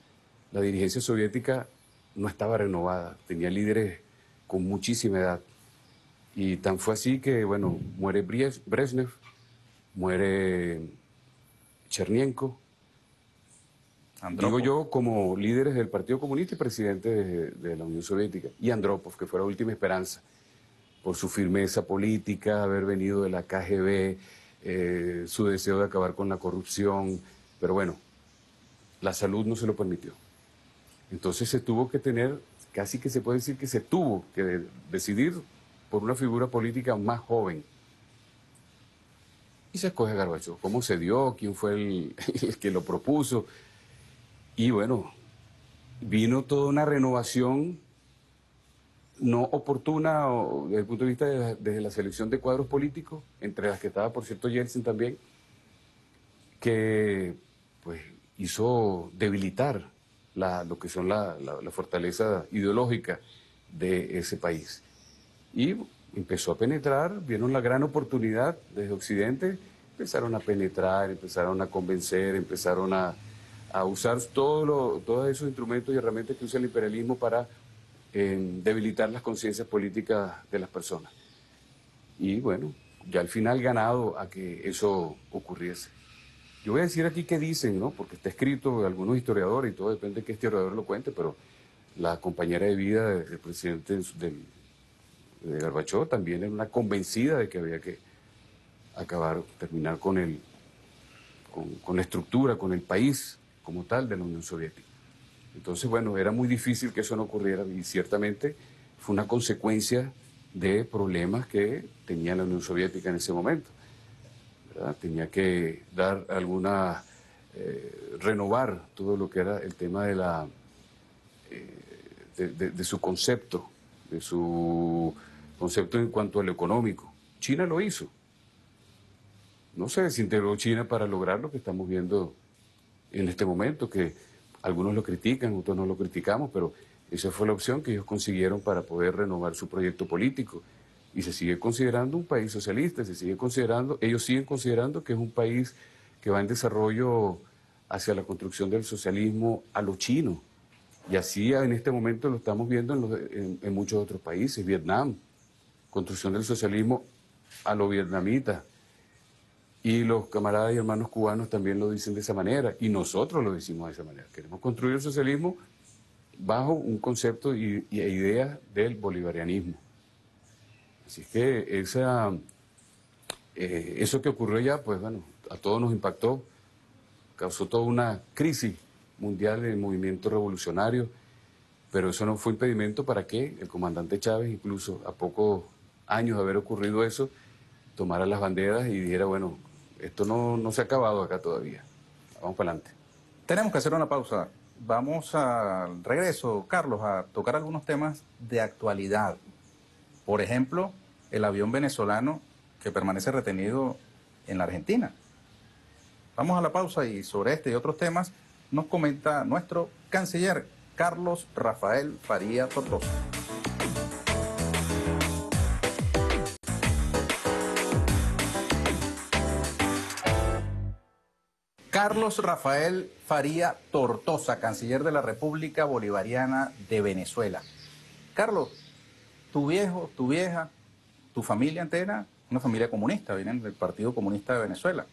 la dirigencia soviética no estaba renovada, tenía líderes con muchísima edad. Y tan fue así que, bueno, muere Brezhnev, muere Chernienko, Digo yo como líderes del Partido Comunista y presidente de, la Unión Soviética, y Andropov, que fue la última esperanza, por su firmeza política, haber venido de la KGB, eh, su deseo de acabar con la corrupción, pero bueno, la salud no se lo permitió. Entonces se tuvo que tener, casi que se puede decir que se tuvo que decidir por una figura política más joven. Y se escoge a Garbacho. ¿Cómo se dio? ¿Quién fue el que lo propuso? Y bueno, vino toda una renovación no oportuna desde el punto de vista de, la selección de cuadros políticos, entre las que estaba, por cierto, Yeltsin también, que pues hizo debilitar lo que son la, la, fortaleza ideológica de ese país. Y empezó a penetrar, vieron la gran oportunidad desde Occidente, empezaron a penetrar, empezaron a convencer, empezaron a, a usar todo todos esos instrumentos y herramientas que usa el imperialismo para eh, debilitar las conciencias políticas de las personas. Y bueno, ya al final ganado a que eso ocurriese. Yo voy a decir aquí qué dicen, ¿no? Porque está escrito algunos historiadores y todo depende de qué historiador lo cuente, pero la compañera de vida del presidente del, de Gorbachev también era una convencida de que había que acabar, terminar con, el, con, la estructura, con el país como tal de la Unión Soviética. Entonces, bueno, era muy difícil que eso no ocurriera y ciertamente fue una consecuencia de problemas que tenía la Unión Soviética en ese momento. Tenía que dar alguna, eh, renovar todo lo que era el tema de, la, eh, de, su concepto, de su concepto en cuanto a lo económico. China lo hizo. No se desintegró China para lograr lo que estamos viendo en este momento, que algunos lo critican, otros no lo criticamos, pero esa fue la opción que ellos consiguieron para poder renovar su proyecto político. Y se sigue considerando un país socialista, se sigue considerando, ellos siguen considerando que es un país que va en desarrollo hacia la construcción del socialismo a lo chino. Y así en este momento lo estamos viendo en, en muchos otros países, Vietnam, construcción del socialismo a lo vietnamita, y los camaradas y hermanos cubanos también lo dicen de esa manera, y nosotros lo decimos de esa manera. Queremos construir el socialismo bajo un concepto y, e idea del bolivarianismo. Así que esa, eh, eso que ocurrió ya, pues bueno, a todos nos impactó, causó toda una crisis mundial del movimiento revolucionario, pero eso no fue impedimento para que el comandante Chávez, incluso a pocos años de haber ocurrido eso, tomara las banderas y dijera, bueno, esto no, se ha acabado acá todavía. Vamos para adelante. Tenemos que hacer una pausa. Vamos al regreso, Carlos, a tocar algunos temas de actualidad. Por ejemplo, el avión venezolano que permanece retenido en la Argentina. Vamos a la pausa y sobre este y otros temas nos comenta nuestro canciller Carlos Rafael Faría Tortosa. Carlos Rafael Faría Tortosa, canciller de la República Bolivariana de Venezuela. Carlos, tu viejo, tu vieja, tu familia entera, una familia comunista, vienen del Partido Comunista de Venezuela.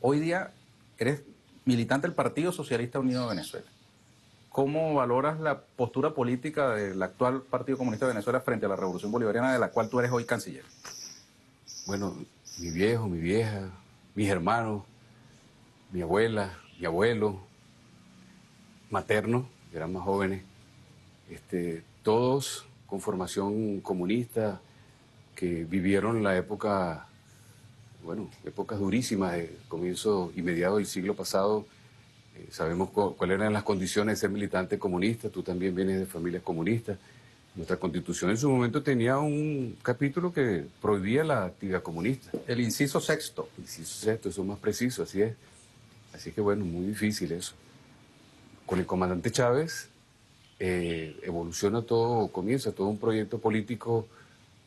Hoy día eres militante del Partido Socialista Unido de Venezuela. ¿cómo valoras la postura política del actual Partido Comunista de Venezuela frente a la Revolución Bolivariana de la cual tú eres hoy canciller? Bueno, mi viejo, mi vieja, mis hermanos, mi abuela, mi abuelo, materno, que eran más jóvenes, este, todos con formación comunista, que vivieron la época, bueno, épocas durísimas, de comienzo y mediados del siglo pasado. Eh, sabemos cuáles eran las condiciones de ser militante comunista, tú también vienes de familias comunistas. Nuestra constitución en su momento tenía un capítulo que prohibía la actividad comunista. El inciso sexto. Inciso sexto, eso es más preciso, así es. Así que bueno, muy difícil eso. Con el comandante Chávez eh, evoluciona todo, comienza todo un proyecto político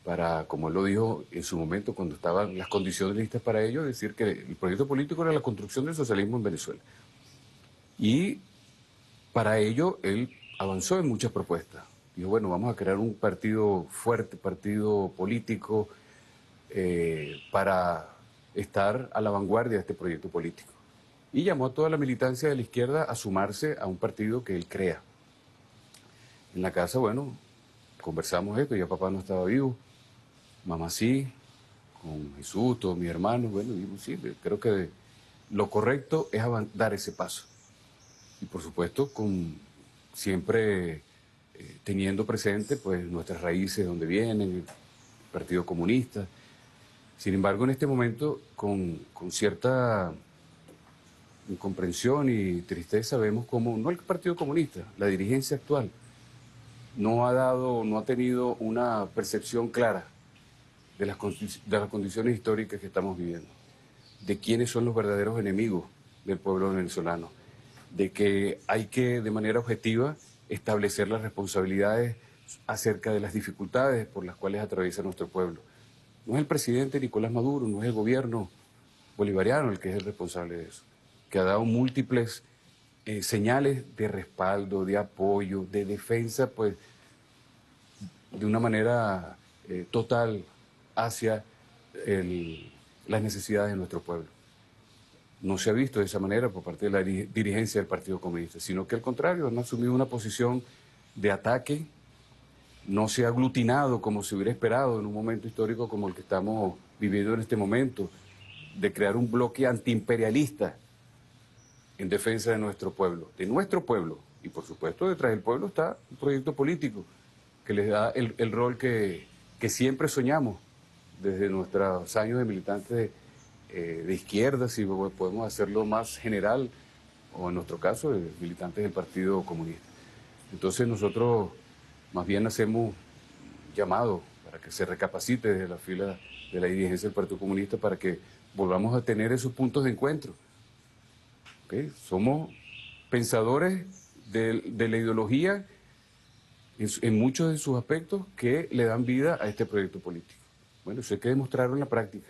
para, como él lo dijo en su momento, cuando estaban las condiciones listas para ello, decir que el proyecto político era la construcción del socialismo en Venezuela. Y para ello él avanzó en muchas propuestas. Dijo, bueno, vamos a crear un partido fuerte, partido político, eh, para estar a la vanguardia de este proyecto político. Y llamó a toda la militancia de la izquierda a sumarse a un partido que él crea. En la casa, bueno, conversamos esto, ya papá no estaba vivo, mamá sí, con Jesús, todos mis hermanos, bueno, dijimos, sí, creo que lo correcto es dar ese paso. Y por supuesto, con siempre eh, teniendo presente pues nuestras raíces, donde vienen, el Partido Comunista. Sin embargo, en este momento, con, con cierta incomprensión y tristeza, vemos como, no el Partido Comunista, la dirigencia actual, no ha dado, no ha tenido una percepción clara de las, de las condiciones históricas que estamos viviendo, de quiénes son los verdaderos enemigos del pueblo venezolano, de que hay que de manera objetiva establecer las responsabilidades acerca de las dificultades por las cuales atraviesa nuestro pueblo. No es el presidente Nicolás Maduro, no es el gobierno bolivariano el que es el responsable de eso, que ha dado múltiples eh, señales de respaldo, de apoyo, de defensa, pues de una manera eh, total hacia las necesidades de nuestro pueblo. No se ha visto de esa manera por parte de la dirigencia del Partido Comunista, sino que al contrario, han asumido una posición de ataque, no se ha aglutinado como se hubiera esperado en un momento histórico como el que estamos viviendo en este momento, de crear un bloque antiimperialista en defensa de nuestro pueblo, de nuestro pueblo. Y por supuesto detrás del pueblo está un proyecto político que les da el, rol que, siempre soñamos desde nuestros años de militantes eh, de, izquierda, si podemos hacerlo más general, o en nuestro caso, militantes del Partido Comunista. Entonces nosotros más bien hacemos llamado para que se recapacite desde la fila de la dirigencia del Partido Comunista para que volvamos a tener esos puntos de encuentro somos pensadores de, la ideología en, muchos de sus aspectos que le dan vida a este proyecto político. Bueno, eso hay que demostrarlo en la práctica.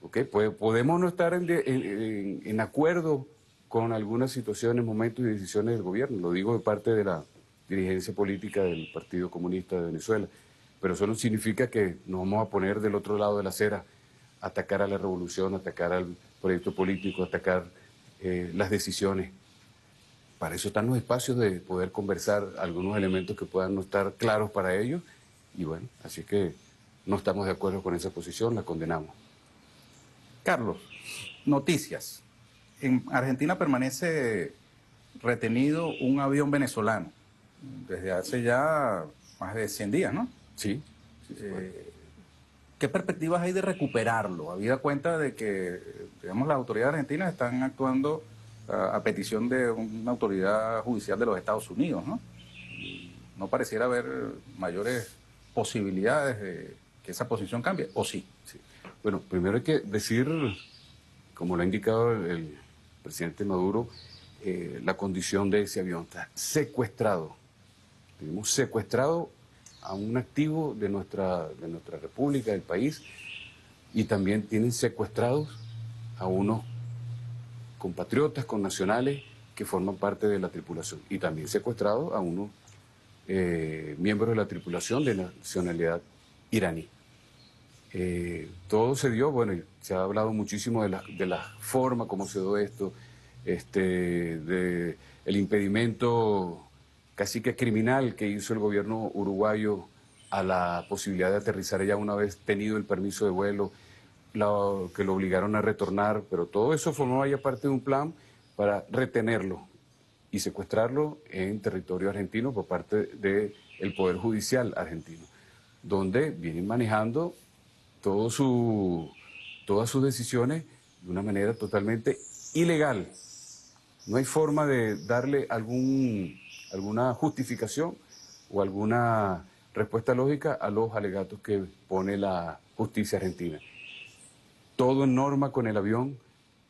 ¿Okay? podemos no estar en, acuerdo con algunas situaciones, momentos y decisiones del gobierno, lo digo de parte de la dirigencia política del Partido Comunista de Venezuela, pero eso no significa que nos vamos a poner del otro lado de la acera, atacar a la revolución, atacar al proyecto político, atacar eh, las decisiones. Para eso están los espacios de poder conversar algunos elementos que puedan no estar claros para ellos. Y bueno, así que no estamos de acuerdo con esa posición, la condenamos. Carlos, noticias. En Argentina permanece retenido un avión venezolano desde hace ya más de 100 días, ¿no? Sí. Eh, ¿Qué perspectivas hay de recuperarlo? Habida cuenta de que, digamos, las autoridades argentinas están actuando a, petición de una autoridad judicial de los Estados Unidos, ¿no? no pareciera haber mayores posibilidades de que esa posición cambie, ¿o sí? sí? Bueno, primero hay que decir, como lo ha indicado el, presidente Maduro, eh, la condición de ese avión está secuestrado. Tenemos secuestrado a un activo de nuestra, de nuestra república, del país, y también tienen secuestrados a unos compatriotas, connacionales que forman parte de la tripulación, y también secuestrados a unos eh, miembros de la tripulación de nacionalidad iraní. Eh, todo se dio, bueno, se ha hablado muchísimo de la, de la forma como se dio esto, este, de el impedimento casi que criminal que hizo el gobierno uruguayo a la posibilidad de aterrizar allá una vez tenido el permiso de vuelo, que lo obligaron a retornar, pero todo eso formó ya parte de un plan para retenerlo y secuestrarlo en territorio argentino por parte del Poder Judicial argentino, donde vienen manejando su, todas sus decisiones de una manera totalmente ilegal. No hay forma de darle algún, alguna justificación o alguna respuesta lógica a los alegatos que pone la justicia argentina. Todo en norma con el avión,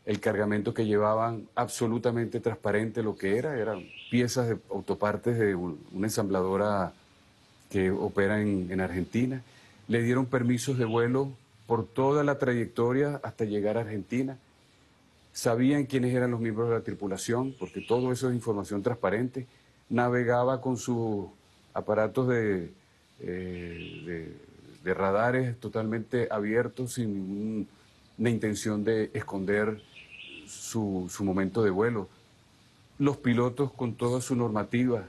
el cargamento que llevaban absolutamente transparente lo que era, eran piezas de autopartes de una ensambladora que opera en, en Argentina. Le dieron permisos de vuelo por toda la trayectoria hasta llegar a Argentina. Sabían quiénes eran los miembros de la tripulación, porque todo eso es información transparente. Navegaba con sus aparatos de, eh, de, radares totalmente abiertos sin ninguna intención de esconder su, su momento de vuelo. Los pilotos con toda su normativa.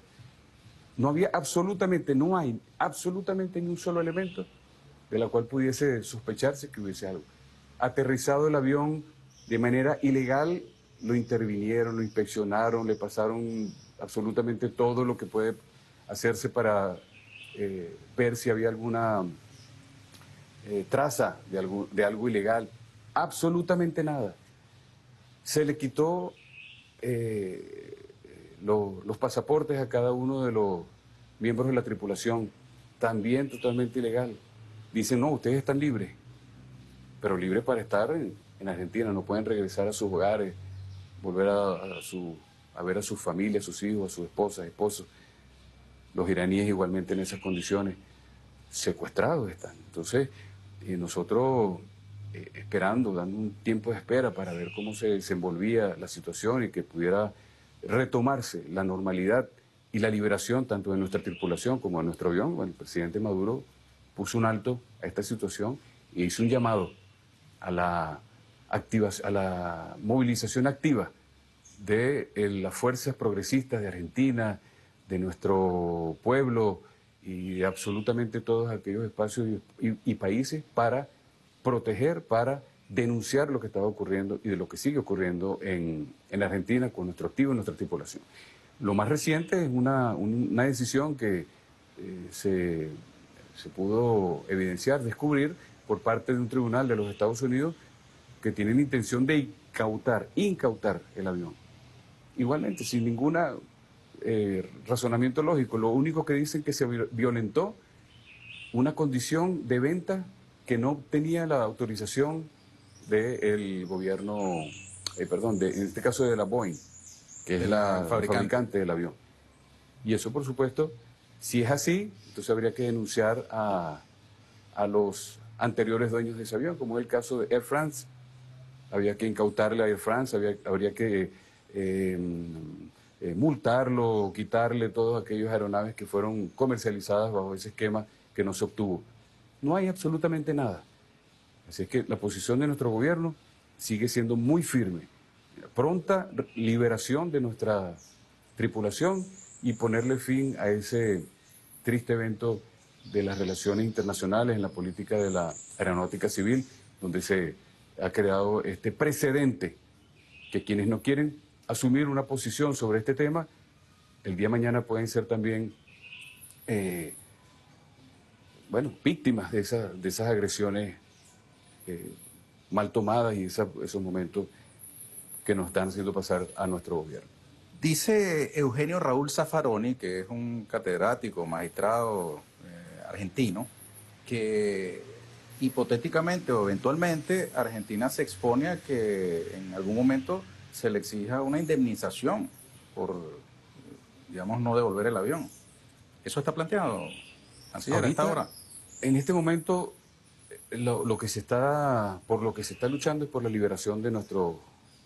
No había absolutamente, no hay absolutamente ni un solo elemento de la cual pudiese sospecharse que hubiese algo. Aterrizado el avión de manera ilegal, lo intervinieron, lo inspeccionaron, le pasaron absolutamente todo lo que puede hacerse para eh, ver si había alguna eh, traza de algo, ilegal. Absolutamente nada. Se le quitó eh, los pasaportes a cada uno de los miembros de la tripulación, también totalmente ilegal. Dicen, no, ustedes están libres, pero libres para estar en, Argentina, no pueden regresar a sus hogares, volver a, su, a ver a sus familias, a sus hijos, a sus esposas, esposos los iraníes igualmente en esas condiciones, secuestrados están. Entonces, eh, nosotros eh, esperando, dando un tiempo de espera para ver cómo se desenvolvía la situación y que pudiera retomarse la normalidad y la liberación tanto de nuestra tripulación como de nuestro avión, bueno, el presidente Maduro puso un alto a esta situación y hizo un llamado a la, a la movilización activa de eh, las fuerzas progresistas de Argentina, de nuestro pueblo y absolutamente todos aquellos espacios y, países para proteger, para denunciar lo que estaba ocurriendo y de lo que sigue ocurriendo en, en Argentina con nuestro activo y nuestra tripulación. Lo más reciente es una, una decisión que eh, se, se pudo evidenciar, descubrir por parte de un tribunal de los Estados Unidos que tiene la intención de incautar, incautar el avión. Igualmente, sin ninguna eh, razonamiento lógico. Lo único que dicen que se violentó una condición de venta que no tenía la autorización del gobierno, eh, perdón, de, en este caso de la Boeing, que es la fabricante. del avión. Y eso, por supuesto, si es así, entonces habría que denunciar a, a los anteriores dueños de ese avión, como es el caso de Air France. Había que incautarle a Air France, había, habría que eh, eh, multarlo, quitarle todos aquellos aeronaves que fueron comercializadas bajo ese esquema que no se obtuvo. No hay absolutamente nada. Así es que la posición de nuestro gobierno sigue siendo muy firme. Pronta liberación de nuestra tripulación y ponerle fin a ese triste evento de las relaciones internacionales en la política de la aeronáutica civil, donde se ha creado este precedente que quienes no quieren asumir una posición sobre este tema, el día de mañana pueden ser también, eh, bueno, víctimas de, de esas agresiones eh, mal tomadas y esos momentos que nos están haciendo pasar a nuestro gobierno. Dice Eugenio Raúl Zaffaroni, que es un catedrático, magistrado eh, argentino, que hipotéticamente o eventualmente Argentina se expone a que en algún momento se le exija una indemnización por, digamos, no devolver el avión. ¿Eso está planteado? Así esta hora. En este momento, lo, que se está, por lo que se está luchando es por la liberación de, nuestro,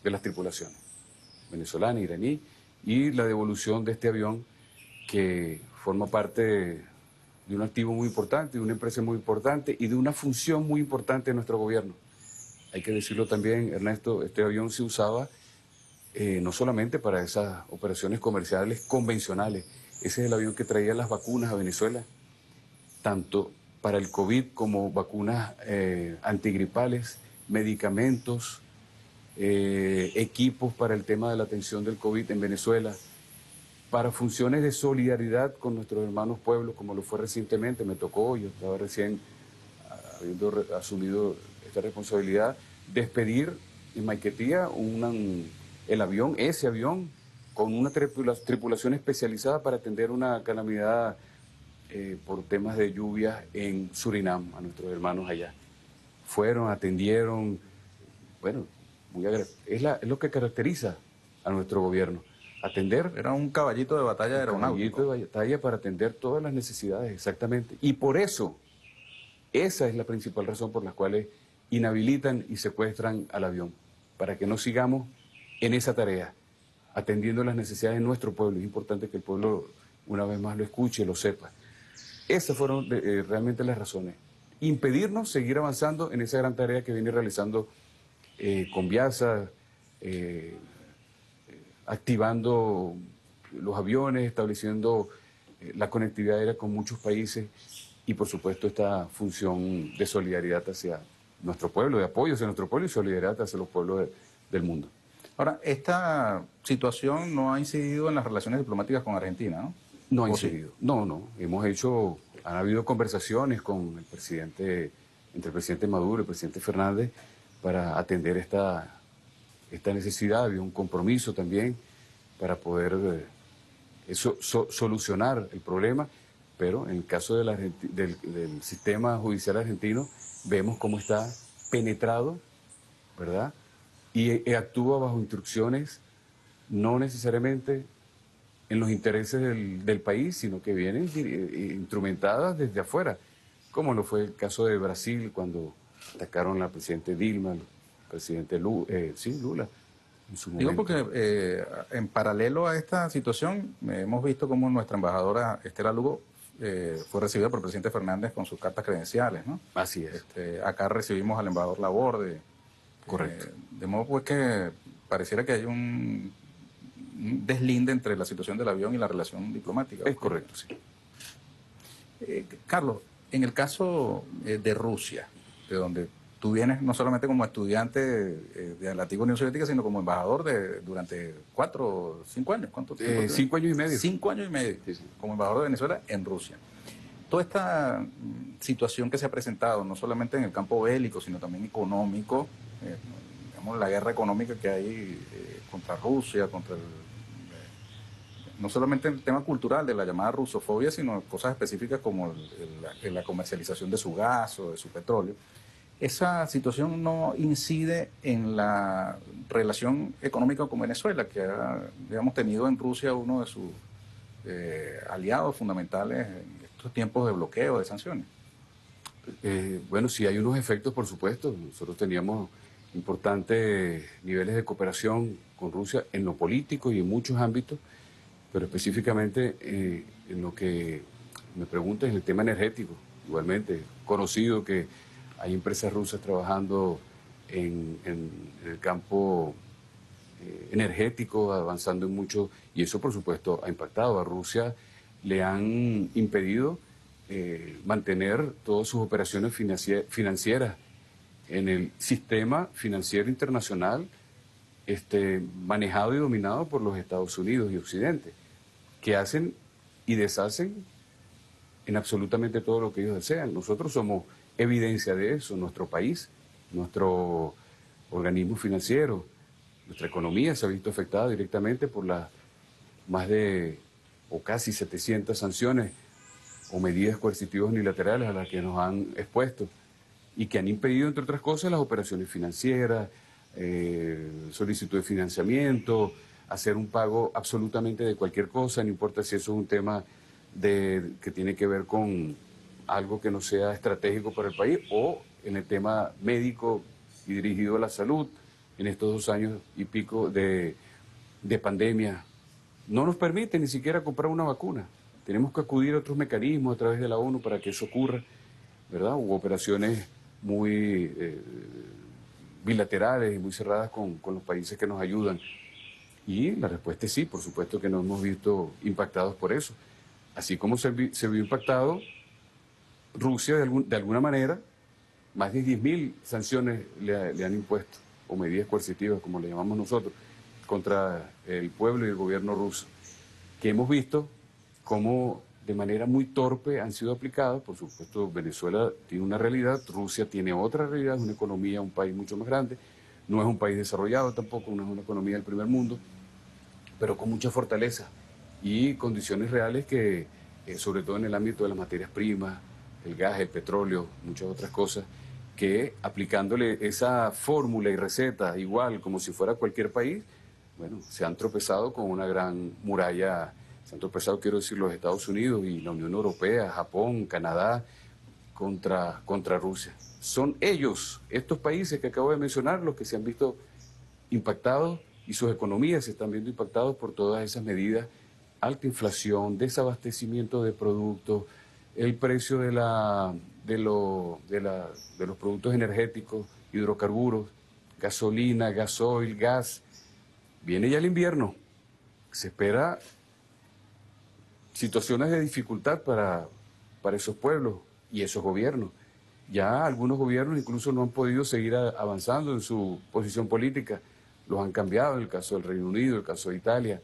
de las tripulaciones venezolana, iraní, y la devolución de este avión que forma parte de un activo muy importante, de una empresa muy importante y de una función muy importante de nuestro gobierno. Hay que decirlo también, Ernesto, este avión se usaba eh, no solamente para esas operaciones comerciales convencionales, ese es el avión que traía las vacunas a Venezuela, tanto para el COVID como vacunas eh, antigripales, medicamentos, eh, equipos para el tema de la atención del COVID en Venezuela, para funciones de solidaridad con nuestros hermanos pueblos, como lo fue recientemente, me tocó, yo estaba recién ah, habiendo asumido esta responsabilidad, despedir en Maiquetía el avión, ese avión, con una tripulación especializada para atender una calamidad eh, por temas de lluvia en Surinam, a nuestros hermanos allá. Fueron, atendieron, bueno, muy es, es lo que caracteriza a nuestro gobierno atender. Era un caballito de batalla aeronáutico. Un caballito de batalla para atender todas las necesidades, exactamente. Y por eso, esa es la principal razón por la cual inhabilitan y secuestran al avión, para que no sigamos en esa tarea, atendiendo las necesidades de nuestro pueblo. Es importante que el pueblo una vez más lo escuche, lo sepa. Esas fueron eh, realmente las razones. Impedirnos seguir avanzando en esa gran tarea que viene realizando eh, con Viasa, eh, activando los aviones, estableciendo eh, la conectividad aérea con muchos países y por supuesto esta función de solidaridad hacia nuestro pueblo, de apoyo hacia nuestro pueblo y solidaridad hacia los pueblos del mundo. Ahora, esta situación no ha incidido en las relaciones diplomáticas con Argentina, ¿no? No ha incidido. No, no. Hemos hecho, han habido conversaciones con el presidente, entre el presidente Maduro y el presidente Fernández para atender esta, esta necesidad, había un compromiso también para poder eh, eso, solucionar el problema, pero en el caso del, del, sistema judicial argentino vemos cómo está penetrado, ¿verdad? Y, actúa bajo instrucciones no necesariamente en los intereses del, del, país, sino que vienen eh, instrumentadas desde afuera, como lo fue el caso de Brasil cuando atacaron a la presidenta Dilma, presidente Lula, eh, sí, Lula. Digo porque eh, en paralelo a esta situación hemos visto cómo nuestra embajadora Estela Lugo eh, fue recibida por el presidente Fernández con sus cartas credenciales, ¿no? Así es. Este, acá recibimos al embajador Laborde. Correcto. de modo pues que pareciera que hay un, deslinde entre la situación del avión y la relación diplomática. Es correcto, sí. Carlos, en el caso de Rusia, de donde tú vienes no solamente como estudiante eh, de la antigua Unión Soviética, sino como embajador de durante cuatro, cinco años. ¿Cuánto tiempo? Eh, cinco años y medio. Cinco años y medio, como embajador de Venezuela en Rusia. Toda esta mm, situación que se ha presentado, no solamente en el campo bélico, sino también económico, eh, la guerra económica que hay contra Rusia, contra el, no solamente el tema cultural de la llamada rusofobia, sino cosas específicas como la comercialización de su gas o de su petróleo esa situación no incide en la relación económica con Venezuela, que ha tenido en Rusia uno de sus eh, aliados fundamentales en estos tiempos de bloqueo, de sanciones. Eh, bueno, sí hay unos efectos, por supuesto. Nosotros teníamos importantes niveles de cooperación con Rusia en lo político y en muchos ámbitos, pero específicamente eh, en lo que me preguntas, en el tema energético. Igualmente, conocido que hay empresas rusas trabajando en, el campo eh, energético, avanzando en mucho, y eso por supuesto ha impactado. A Rusia le han impedido eh, mantener todas sus operaciones financieras en el sistema financiero internacional este, manejado y dominado por los Estados Unidos y Occidente, que hacen y deshacen en absolutamente todo lo que ellos desean. Nosotros somos evidencia de eso, nuestro país, nuestro organismo financiero, nuestra economía se ha visto afectada directamente por las más de o casi 700 sanciones o medidas coercitivas unilaterales a las que nos han expuesto y que han impedido, entre otras cosas, las operaciones financieras, eh, solicitud de financiamiento, hacer un pago absolutamente de cualquier cosa, no importa si eso es un tema de, que tiene que ver con algo que no sea estratégico para el país o en el tema médico y dirigido a la salud en estos dos años y pico de, pandemia. No nos permite ni siquiera comprar una vacuna. Tenemos que acudir a otros mecanismos a través de la ONU para que eso ocurra, ¿verdad? Hubo operaciones muy eh, bilaterales y muy cerradas con, con los países que nos ayudan. Y la respuesta es sí, por supuesto que nos hemos visto impactados por eso. Así como se, vio impactado Rusia de, alguna manera, más de 10.000 sanciones le, han impuesto, o medidas coercitivas, como le llamamos nosotros, contra el pueblo y el gobierno ruso, que hemos visto cómo de manera muy torpe han sido aplicadas. Por supuesto, Venezuela tiene una realidad, Rusia tiene otra realidad, una economía, un país mucho más grande, no es un país desarrollado tampoco, no es una economía del primer mundo, pero con mucha fortaleza y condiciones reales que, eh, sobre todo en el ámbito de las materias primas, el gas, el petróleo, muchas otras cosas, que aplicándole esa fórmula y receta igual como si fuera cualquier país, bueno, se han tropezado con una gran muralla, se han tropezado, quiero decir, los Estados Unidos y la Unión Europea, Japón, Canadá, contra, contra Rusia. Son ellos, estos países que acabo de mencionar, los que se han visto impactados y sus economías se están viendo impactados por todas esas medidas, alta inflación, desabastecimiento de productos, el precio de, la, de, lo, de los productos energéticos, hidrocarburos, gasolina, gasoil, gas. Viene ya el invierno, se espera situaciones de dificultad para, para esos pueblos y esos gobiernos. Ya algunos gobiernos incluso no han podido seguir avanzando en su posición política los han cambiado, en el caso del Reino Unido, el caso de Italia,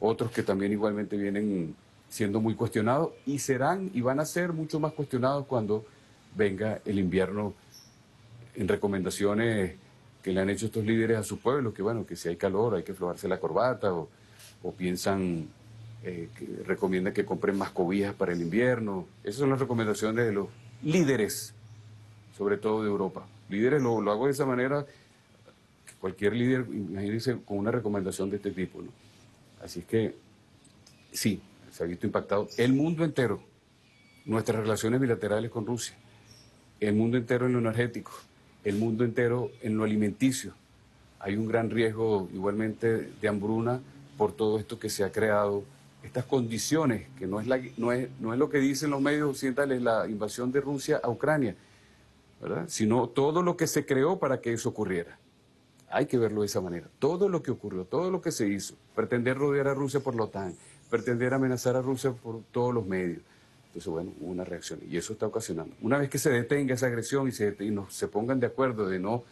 otros que también igualmente vienen siendo muy cuestionados y serán y van a ser mucho más cuestionados cuando venga el invierno en recomendaciones que le han hecho estos líderes a sus pueblos, que bueno, que si hay calor hay que flojarse la corbata o, piensan, eh, que recomiendan que compren más cobijas para el invierno. Esas son las recomendaciones de los líderes, sobre todo de Europa. Líderes lo, lo hago de esa manera cualquier líder, imagínense, con una recomendación de este tipo. ¿no? Así es que, sí, se ha visto impactado el mundo entero, nuestras relaciones bilaterales con Rusia, el mundo entero en lo energético, el mundo entero en lo alimenticio. Hay un gran riesgo igualmente de hambruna por todo esto que se ha creado, estas condiciones, que no es, la, no es, no es lo que dicen los medios occidentales, la invasión de Rusia a Ucrania, sino todo lo que se creó para que eso ocurriera. Hay que verlo de esa manera. Todo lo que ocurrió, todo lo que se hizo, pretender rodear a Rusia por la OTAN, pretender amenazar a Rusia por todos los medios. Entonces, bueno, una reacción y eso está ocasionando. Una vez que se detenga esa agresión y se, se pongan de acuerdo de no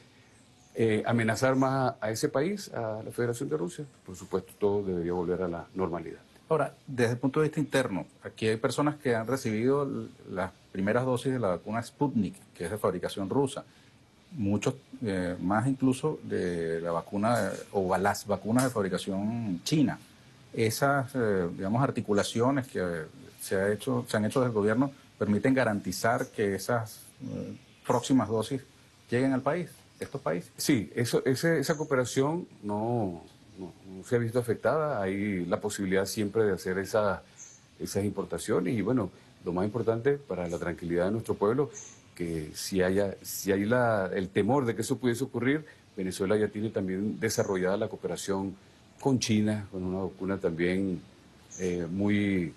eh, amenazar más a, ese país, a la Federación de Rusia, por supuesto todo debería volver a la normalidad. Ahora, desde el punto de vista interno, aquí hay personas que han recibido las primeras dosis de la vacuna Sputnik, que es de fabricación rusa muchos eh, más incluso de la vacuna o las vacunas de fabricación china. Esas, eh, digamos, articulaciones que se, ha hecho, se han hecho del gobierno permiten garantizar que esas eh, próximas dosis lleguen al país, estos países. Sí, eso, esa cooperación no, se ha visto afectada. Hay la posibilidad siempre de hacer esa, esas importaciones y bueno, lo más importante para la tranquilidad de nuestro pueblo que si, haya, si hay la, el temor de que eso pudiese ocurrir, Venezuela ya tiene también desarrollada la cooperación con China, con una vacuna también eh, muy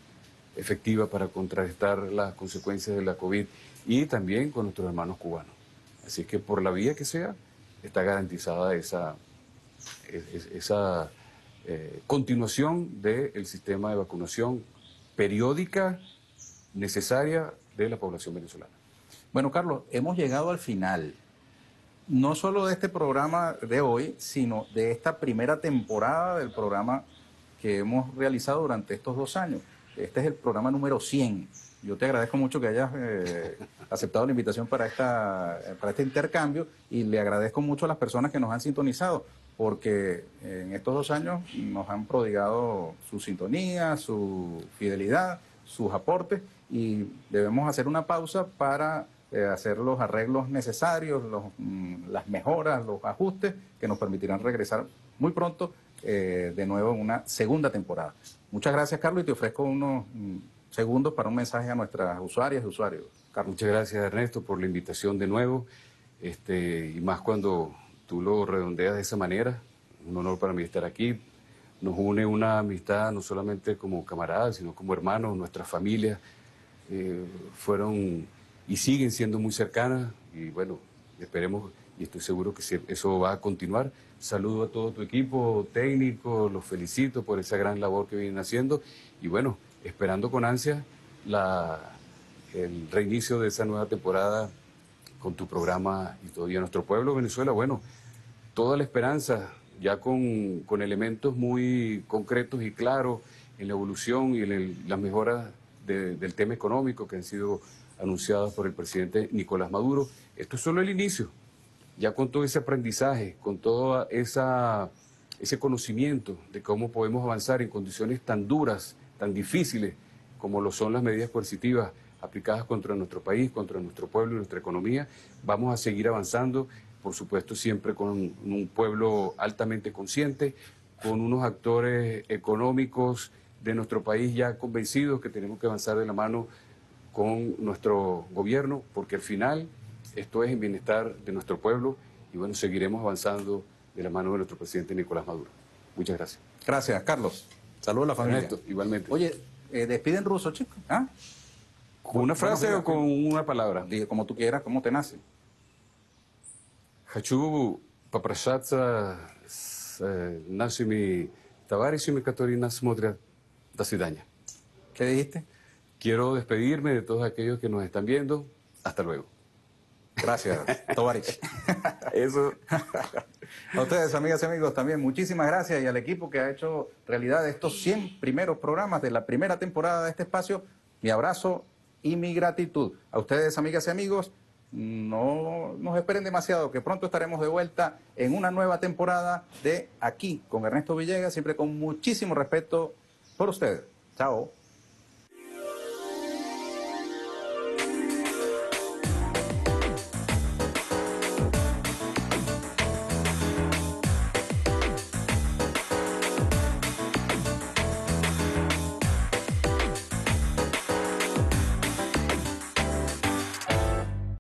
efectiva para contrarrestar las consecuencias de la COVID y también con nuestros hermanos cubanos. Así que por la vía que sea, está garantizada esa, esa eh, continuación del sistema de vacunación periódica necesaria de la población venezolana. Bueno, Carlos, hemos llegado al final, no solo de este programa de hoy, sino de esta primera temporada del programa que hemos realizado durante estos dos años. Este es el programa número 100. Yo te agradezco mucho que hayas eh, aceptado la invitación para, esta, para este intercambio y le agradezco mucho a las personas que nos han sintonizado, porque en estos dos años nos han prodigado su sintonía, su fidelidad, sus aportes y debemos hacer una pausa para eh, hacer los arreglos necesarios, mm, las mejoras, los ajustes que nos permitirán regresar muy pronto eh, de nuevo en una segunda temporada. Muchas gracias, Carlos, y te ofrezco unos mm, segundos para un mensaje a nuestras usuarias y usuarios. Carlos. Muchas gracias, Ernesto, por la invitación de nuevo, este, y más cuando tú lo redondeas de esa manera. Un honor para mí estar aquí. Nos une una amistad no solamente como camaradas, sino como hermanos, nuestras familias. Eh, fueron y siguen siendo muy cercanas y bueno, esperemos y estoy seguro que eso va a continuar. Saludo a todo tu equipo técnico, los felicito por esa gran labor que vienen haciendo y bueno, esperando con ansia el reinicio de esa nueva temporada con tu programa y todavía nuestro pueblo, Venezuela, bueno, toda la esperanza, ya con, elementos muy concretos y claros en la evolución y en las mejoras del tema económico que han sido anunciadas por el presidente Nicolás Maduro. Esto es solo el inicio. Ya con todo ese aprendizaje, con todo esa, ese conocimiento de cómo podemos avanzar en condiciones tan duras, tan difíciles, como lo son las medidas coercitivas aplicadas contra nuestro país, contra nuestro pueblo y nuestra economía, vamos a seguir avanzando, por supuesto siempre con un pueblo altamente consciente, con unos actores económicos de nuestro país ya convencidos que tenemos que avanzar de la mano con nuestro gobierno, porque al final esto es en bienestar de nuestro pueblo y bueno, seguiremos avanzando de la mano de nuestro presidente Nicolás Maduro. Muchas gracias. Gracias, Carlos. Saludos a la familia. igualmente. Oye, eh, despiden ruso, chicos. ¿Ah? ¿Con una frase o con una palabra? Dije, como tú quieras, como te nace. Хочу попрощаться с нашими товарищами, которые нас смотрят. До свидания. ¿Qué dijiste? Quiero despedirme de todos aquellos que nos están viendo. Hasta luego. Gracias, Tovarich. Eso. A ustedes, amigas y amigos, también muchísimas gracias y al equipo que ha hecho realidad estos 100 primeros programas de la primera temporada de este espacio. Mi abrazo y mi gratitud. A ustedes, amigas y amigos, no nos esperen demasiado, que pronto estaremos de vuelta en una nueva temporada de Aquí con Ernesto Villegas, siempre con muchísimo respeto por ustedes. Chao.